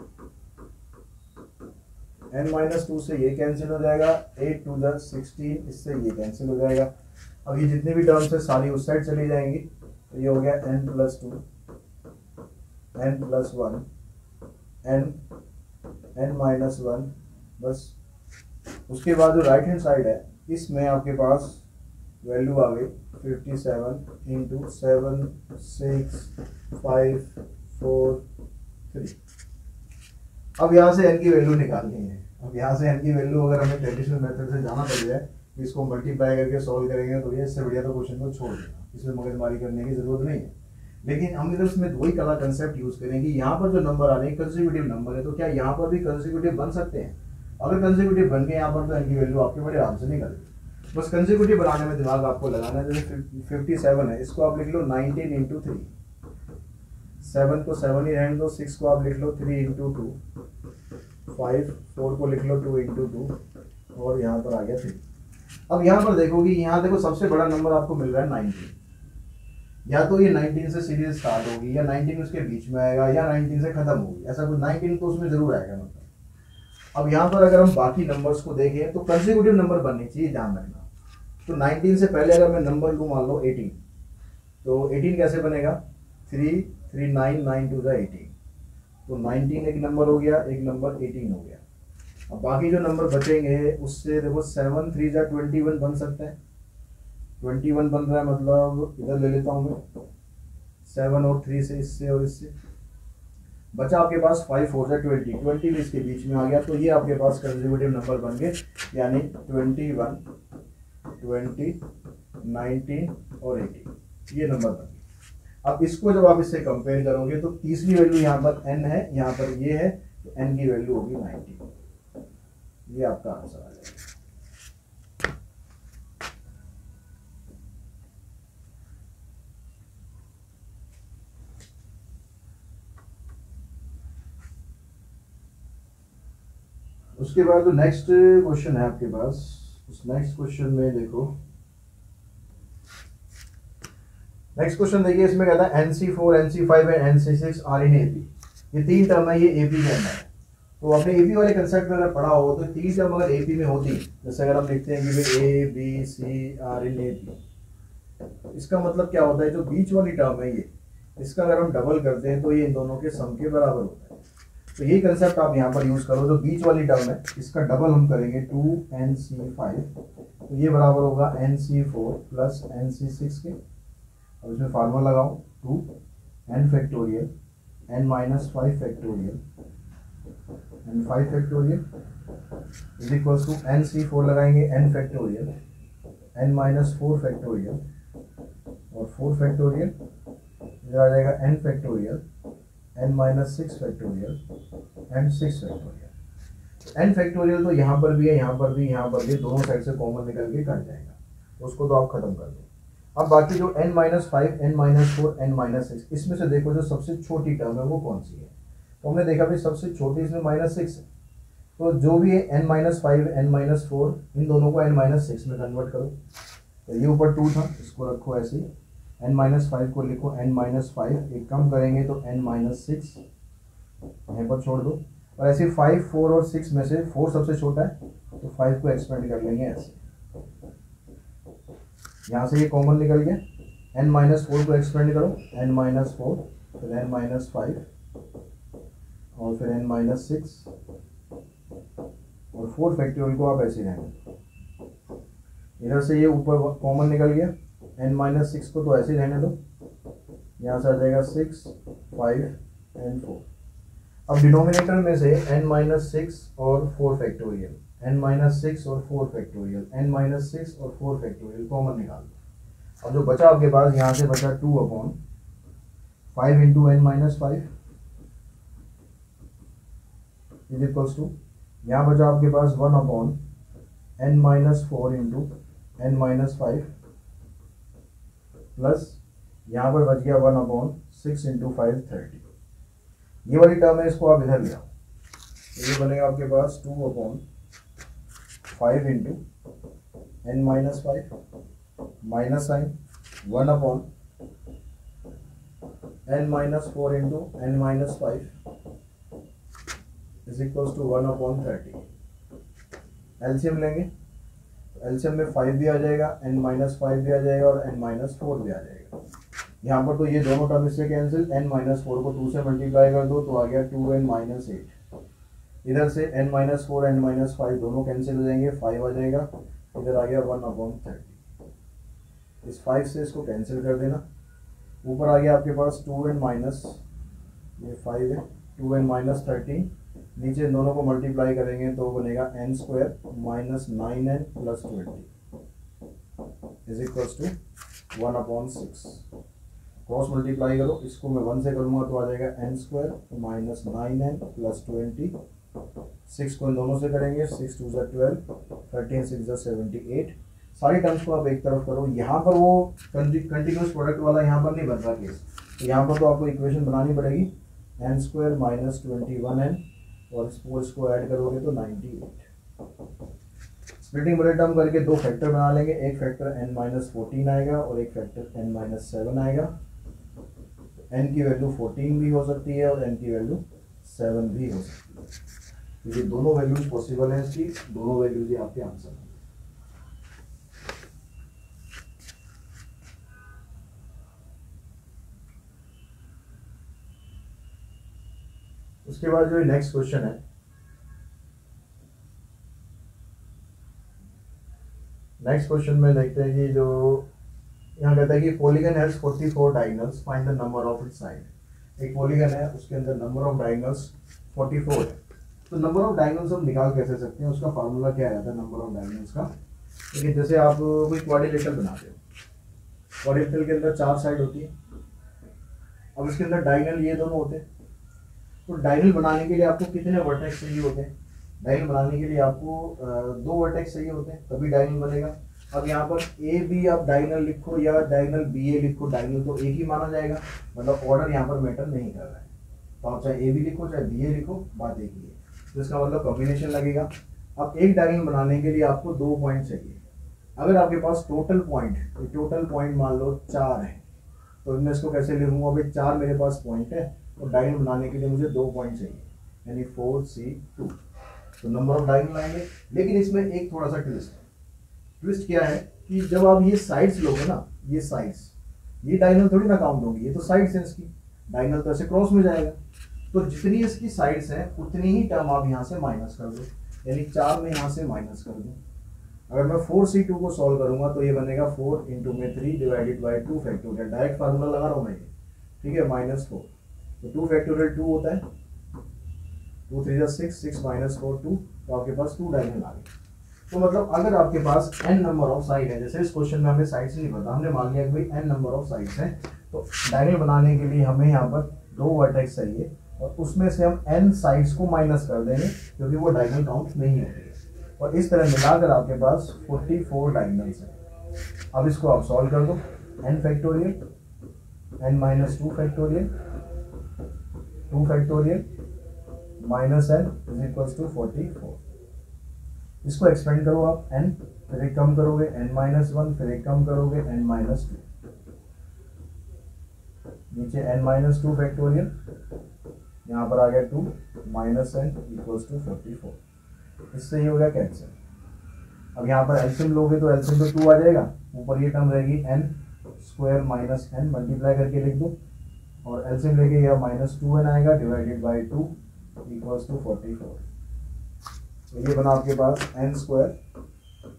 n minus two से ये कैंसिल हो जाएगा एट टू द सिक्सटीन इससे ये कैंसिल हो जाएगा। अब ये जितने भी टर्म्स है, सारी उस साइड चली जाएँगी। तो ये हो गया n plus two n plus one n n minus one बस। उसके बाद जो राइट हैंड साइड है, इसमें आपके पास वैल्यू आ गई fifty seven into seven six five four three अब यहाँ से एन की वैल्यू निकालनी है अब यहाँ से एन की वैल्यू अगर हमें ट्रेडिशनल मेथड से जाना पड़ जाए, इसको मल्टीप्लाई करके सॉल्व करेंगे तो ये इससे बढ़िया तो क्वेश्चन को छोड़ देना। इसमें मगजमारी करने की ज़रूरत नहीं है। लेकिन हम इधर इसमें वही कला कंसेप्ट यूज़ करेंगे यहाँ पर जो नंबर आ रहे हैं कंसिक्यूटिव नंबर है तो क्या यहाँ पर भी कंसिक्यूटिव बन सकते हैं? अगर कंसिक्यूटिव बन गए यहाँ पर तो इनकी वैल्यू आपके बड़े आराम से निकल बस कंसिक्यूटिव बनाने में दिमाग आपको लगाना है, जैसे फिफ्टी सेवन है, इसको आप लिख लो नाइनटीन इंटू थ्री सेवन को सेवन ही रहने दो सिक्स को आप लिख लो three into two five four को लिख लो टू इंटू टू और यहाँ पर आ गया थ्री अब यहाँ पर देखोगे यहाँ देखो सबसे बड़ा नंबर आपको मिल रहा है नाइनटीन या तो ये 19 से सीरीज़ स्टार्ट होगी, या 19 उसके बीच में आएगा, या 19 से खत्म होगी. ऐसा कुछ 19 तो उसमें ज़रूर आएगा मतलब. अब यहाँ पर अगर हम बाकी नंबर्स को देखें तो कंसिक्यूटिव नंबर बननी चाहिए, ध्यान रखना. तो 19 से पहले अगर मैं नंबर लूँ मान लो 18 तो 18 कैसे बनेगा? Three three nine nine two the eighteen तो 19 एक नंबर हो गया, एक नंबर 18 हो गया। अब बाकी जो नंबर बचेंगे, उससे देखो सेवन, थ्री जा ट्वेंटी वन बन सकते हैं। ट्वेंटी वन बन रहा है मतलब इधर ले लेता हूँ मैं। सेवन और थ्री से इससे और इससे। बचा आपके पास फाइव, फोर जा ट्वेंटी। ट्वेंटी भी इसके बीच में आ गया तो ये आपके पास कंजर्वेटिव नंबर बन गए, यानी ट्वेंटी वन, ट्वेंटी, नाइनटीन और एटीन। ये नंबर बन अब इसको जब आप इससे कंपेयर करोगे तो तीसरी वैल्यू यहाँ पर एन है, यहाँ पर ये है तो एन की वैल्यू होगी नाइनटी ये आपका आंसर आ जाएगा। उसके बाद जो नेक्स्ट क्वेश्चन है आपके पास, उस नेक्स्ट क्वेश्चन में देखो। नेक्स्ट क्वेश्चन देखिए, इसमें कहता है n C four n C five and n C six are in AP ये तीन टर्म है, ये एपी के अंदर। तो आपने एपी वाले कंसेप्ट में अगर पढ़ा हो तो तीन टर्म अगर एपी में होती, जैसे अगर हम लिखते हैं कि भाई A B C are in AP इसका मतलब क्या होता है, जो बीच वाली टर्म है ये, इसका अगर हम डबल करते हैं तो ये इन दोनों के सम के बराबर होता है। तो यही कंसेप्ट आप यहाँ पर यूज़ करो, जो बीच वाली टर्म है, इसका डबल हम करेंगे टू एन सी फाइव तो ये बराबर होगा n C four plus n C six के। अब इसमें फार्मूला लगाओ two n factorial n minus five factorial n five factorial is equal to n C four लगाएँगे n factorial n minus four factorial और फोर फैक्टोरियल इधर आ जाएगा n factorial n minus six factorial and six factorial n factorial तो यहाँ पर भी है, यहाँ पर भी, यहाँ पर भी, दोनों साइड से कॉमन निकल के कट जाएगा। उसको तो आप खत्म कर दो। अब बाकी जो n minus five n minus four n minus six इसमें से देखो जो सबसे छोटी टर्म है वो कौन सी है? तो हमने देखा भाई सबसे छोटी इसमें माइनस सिक्स है। तो जो भी है n minus five n minus four इन दोनों को एन माइनस सिक्स में कन्वर्ट करो। तो ये ऊपर टू था, इसको रखो ऐसे ही। एन माइनस फाइव को लिखो एन माइनस फाइव एक कम करेंगे तो एन माइनस सिक्स यहीं पर छोड़ दो। और ऐसे फाइव फोर और सिक्स में से फोर सबसे छोटा है तो फाइव को एक्सपेंड कर लेंगे ऐसे यहाँ से ये कॉमन निकल गया। एन माइनस फोर को एक्सपेंड करो। एन माइनस फोर फिर एन माइनस फाइव और फिर एन माइनस सिक्स और फोर फैक्टोरियल को आप ऐसे रहेंगे इधर से ये ऊपर कॉमन निकल गया। एन माइनस सिक्स को तो ऐसे ही रहने दो। यहाँ से आ जाएगा सिक्स फाइव एंड फोर अब डिनोमिनेटर में से एन माइनस सिक्स और four factorial n minus six और four factorial n minus six और फोर फैक्टोरियल कॉमन निकाल दो। और जो बचा आपके पास, यहाँ से बचा two upon five into n minus five is equals to यहाँ बचा आपके पास one upon n minus four into n minus five plus यहाँ पर बच गया one upon six into five thirty ये वाली टर्म है, इसको आप इधर ले आओ। ये बनेगा आपके पास two upon five into n minus five minus sign one upon n minus four into n minus five is equals to one upon thirty LCM लेंगे। एल्सियम में फाइव भी आ जाएगा एन माइनस फाइव भी आ जाएगा और एन माइनस फोर भी आ जाएगा। यहाँ पर तो ये दोनों टर्म इससे कैंसिल एन माइनस फोर को टू से मल्टीप्लाई कर दो तो आ गया टू एन माइनस एट इधर से n minus four n minus five दोनों कैंसिल हो जाएँगे फाइव आ जाएगा इधर आ गया वन अपॉन थर्टी इस फाइव से इसको कैंसिल कर देना। ऊपर आ गया आपके पास टू एन माइनस ये फाइव है टू एन माइनस थर्टीन नीचे दोनों को मल्टीप्लाई करेंगे तो बनेगा n square minus nine n plus twenty is equals to one upon six cross multiply करो, इसको मैं वन से करूँगा तो आ जाएगा n square minus nine n plus twenty six को इन दोनों से करेंगे, सिक्स टू ज़ा twelve, thirteen six seventy eight. सारी टर्म्स को आप एक तरफ़ करो। यहाँ पर वो कंटिन्यूस प्रोडक्ट वाला यहाँ पर नहीं बन रहा केस तो यहाँ पर तो आपको इक्वेशन बनानी पड़ेगी। N square minus twenty one n और इस फोर्स को ऐड करोगे तो 98 स्प्लिटिंग बड़े टर्म करके दो फैक्टर बना लेंगे। एक फैक्टर एन माइनस फोर्टीन आएगा और एक फैक्टर एन माइनस सेवन आएगा। एन की वैल्यू 14 भी हो सकती है और एन की वैल्यू सेवन भी हो सकती है। ये दोनों वैल्यूज़ पॉसिबल है इसकी, दोनों वैल्यूज़ ही आपके आंसर हैं। उसके बाद जो नेक्स्ट क्वेश्चन है। नेक्स्ट क्वेश्चन में देखते हैं कि जो, यहाँ कहता है कि polygon has 44 diagonals find the number of its side एक पॉलीगन है, उसके अंदर नंबर ऑफ़ डायगोनल्स 44 है। तो नंबर ऑफ़ डायगोनल्स हम निकाल कैसे सकते हैं? उसका फार्मूला क्या रहता है नंबर ऑफ़ डायगोनल्स का? देखिए जैसे आप कोई क्वाड्रिलेटरल बनाते हो। क्वाड्रिलेटरल के अंदर चार साइड होती है। अब इसके अंदर डायगोनल ये दोनों होते हैं। तो डायनल बनाने के लिए आपको कितने वर्टेक्स चाहिए होते हैं? डायनल बनाने के लिए आपको दो वर्टेक्स चाहिए होते हैं, तभी डायनल बनेगा। अब यहाँ पर ए बी आप डायनल लिखो या डायनल बी ए लिखो डायनल तो एक ही माना जाएगा। मतलब ऑर्डर यहाँ पर मैटर नहीं कर रहा है। तो आप चाहे ए बी लिखो, चाहे बी ए लिखो, बात एक ही है। तो इसका मतलब कॉम्बिनेशन लगेगा। अब एक डायगोनल बनाने के लिए आपको दो पॉइंट चाहिए। अगर आपके पास टोटल पॉइंट तो टोटल पॉइंट मान लो चार है। तो मैं इसको कैसे लिखूँगा? अभी चार मेरे पास पॉइंट है और डायगोनल बनाने के लिए मुझे दो पॉइंट चाहिए, यानी फोर सी टू तो नंबर ऑफ़ डायगोनल आएँगे लेकिन इसमें एक थोड़ा सा ट्विस्ट है। ट्विस्ट क्या है? कि जब आप ये साइड्स लोगे ना, ये साइड्स ये डायगोनल थोड़ी ना काउंट होगी, ये तो साइड्स है इसकी। डायगोनल तो ऐसे क्रॉस में जाएगा। तो जितनी इसकी साइड्स हैं, उतनी ही टर्म आप यहाँ से माइनस कर दो। यानी चार में यहाँ से माइनस कर दो। अगर मैं फोर सी टू को सॉल्व करूँगा तो ये बनेगा फोर इंटू में three divided by two factorial direct formula लगा रहा हूँ मैं ठीक है? माइनस फोर तो टू फैक्टोरियल टू होता है। Two three six six minus four two तो आपके पास टू डायगोनल आ गए तो मतलब अगर आपके पास एन नंबर ऑफ़ साइड है, जैसे इस क्वेश्चन में हमें साइड्स नहीं पता हमने मान लिया कि भाई n नंबर ऑफ़ साइड्स हैं। तो डायगोनल बनाने के लिए हमें यहाँ पर दो वर्टेक्स चाहिए। और उसमें से हम एन साइड्स को माइनस कर देंगे, क्योंकि वो डायगोनल काउंट नहीं होती है। और इस तरह मिलाकर आपके पास 44 डायगोनल्स हैं। अब इसको आप सॉल्व कर दो। n factorial n minus two factorial two factorial minus n is equals to forty four इसको एक्सपेंड करो आप एन फिर एक कम करोगे एन माइनस वन फिर एक कम करोगे एन माइनस टू नीचे एन माइनस टू फैक्टोरियल यहाँ पर आ गया two minus n equals to forty four इससे ही हो गया कैंसिल अब यहाँ पर एल्सियम लोगे तो एल्सियम तो टू आ जाएगा. ऊपर ये टर्म रहेगी n square minus n multiply करके लिख दो. और एल्सियम लेके यह माइनस टू एन आएगा divided by two equals to forty four तो ये बना आपके पास n square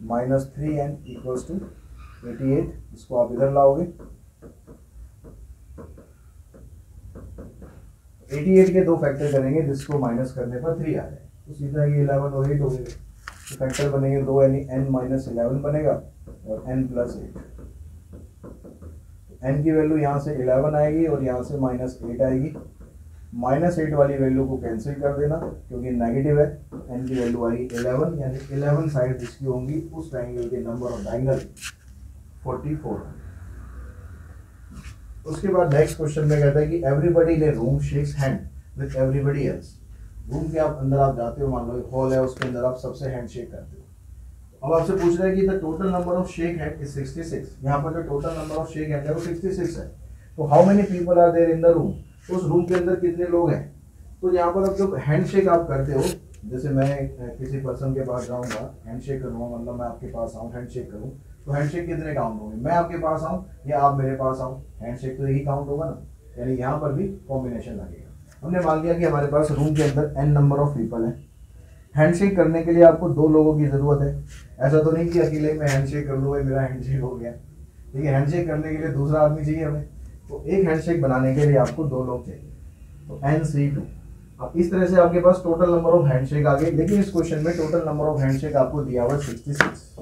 minus three n equals to eighty eight इसको आप इधर लाओगे. एटी एट के दो फैक्टर करेंगे, जिसको माइनस करने पर थ्री आ जाए। तो सीधा ये इलेवन और एट हो गए। तो फैक्टर बनेंगे दो, यानी एन माइनस इलेवन बनेगा, और एन प्लस एट एन की वैल्यू यहाँ से इलेवन आएगी और यहाँ से माइनस एट आएगी। माइनस एट वाली वैल्यू को कैंसिल कर देना, क्योंकि नेगेटिव है। एन की वैल्यू आएगी इलेवन यानी इलेवन साइड जिसकी होंगी, उस ट्राइंगल के number of diagonal forty four उसके बाद नेक्स्ट क्वेश्चन में कहता है कि everybody a room shakes hand with everybody else room के आप अंदर आप जाते हो, मान लो हॉल है, उसके अंदर आप सबसे हैंड शेक करते हो। अब आपसे पूछ रहे हैं कि the total number of shake hand is 66 यहाँ पर जो total number of shake hand है, वो 66 है। तो how many people are there in the room उस रूम के अंदर कितने लोग हैं? तो यहाँ पर अब जब हैंड शेक आप करते हो, जैसे मैं किसी पर्सन के पास जाऊँगा हैंड शेक करूँगा मतलब मैं आपके पास आऊँ हैंड शेक करूँ तो हैंड शेक कितने काउंट होंगे? मैं आपके पास आऊँ या आप मेरे पास आऊँ? हैंड शेक तो यही काउंट होगा ना? यानी यहाँ पर भी कॉम्बिनेशन लगेगा। हमने मान लिया कि हमारे पास रूम के अंदर एन नंबर ऑफ़ पीपल है। हैंडशेक करने के लिए आपको दो लोगों की ज़रूरत है। ऐसा तो नहीं कि अकेले मैं हैंडशेक कर लूँ मेरा हैंडशेक हो गया। ठीक है हैंडशेक करने के लिए दूसरा आदमी चाहिए हमें। तो एक हैंडशेक बनाने के लिए आपको दो लोग चाहिए। तो एन सी टू अब इस तरह से आपके पास टोटल नंबर ऑफ़ हैंडशेक आ गए। लेकिन इस क्वेश्चन में टोटल नंबर ऑफ़ हैंडशेक आपको दिया हुआ सिक्सटी सिक्स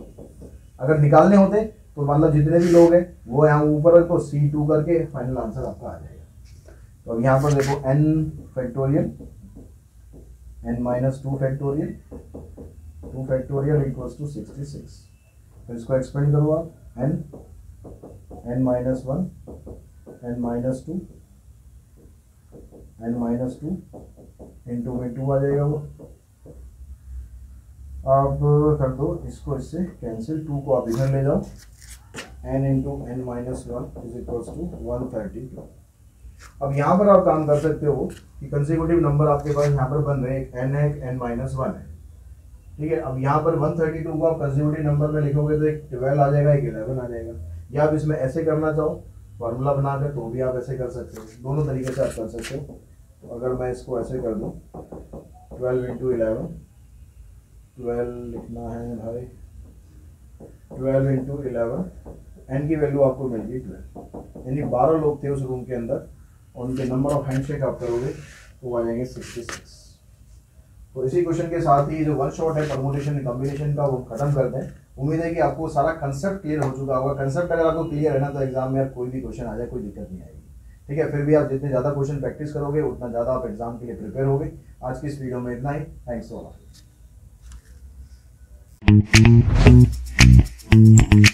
अगर निकालने होते तो मतलब जितने भी लोग हैं, वो यहाँ ऊपर तो सी टू करके फाइनल आंसर आपका आ जाएगा। तो अब यहाँ पर देखो n factorial n minus two factorial two factorial equals to sixty six तो इसको एक्सपेंड करो आप n n minus one n minus two n minus two into में टू आ जाएगा वो। आप कर दो, इसको इससे कैंसिल टू को आप इधर ले जाओ। N into n minus one is equals to one thirty two अब यहाँ पर आप काम कर सकते हो कि कंसिक्यूटिव नंबर आपके पास यहाँ पर बन रहे हैं एन है, एक एन माइनस वन है। ठीक है, अब यहाँ पर वन थर्टी टू को आप कंसिक्यूटिव नंबर में लिखोगे तो एक ट्वेल्व आ जाएगा, एक इलेवन आ जाएगा। या आप इसमें ऐसे करना चाहो फॉर्मूला बनाकर तो भी आप ऐसे कर सकते हो। दोनों तरीके से आप कर सकते हो। तो अगर मैं इसको ऐसे कर दूँ ट्वेल्व इंटू इलेवन ट्वेल्व लिखना है भाई। ट्वेल्व इंटू इलेवन एन की वैल्यू आपको मिल गई ट्वेल्व। यानी बारह लोग थे उस रूम के अंदर, और उनके नंबर ऑफ़ हैंडशेक आप करोगे तो वो आ जाएँगे सिक्सटी सिक्स तो इसी क्वेश्चन के साथ ही जो वन शॉट है परमोटेशन कॉम्बिनेशन का, वो खत्म करते हैं उम्मीद है कि आपको सारा कंसेप्ट क्लियर हो चुका होगा। कंसेप्ट अगर आपको क्लियर है ना तो एग्ज़ाम में कोई भी क्वेश्चन आ जाए, कोई दिक्कत नहीं आएगी। ठीक है, फिर भी आप जितने ज़्यादा क्वेश्चन प्रैक्टिस करोगे, उतना ज़्यादा आप एग्ज़ाम के लिए प्रिपेयर होगे। आज की इस वीडियो में इतना ही। Thanks for Thank you.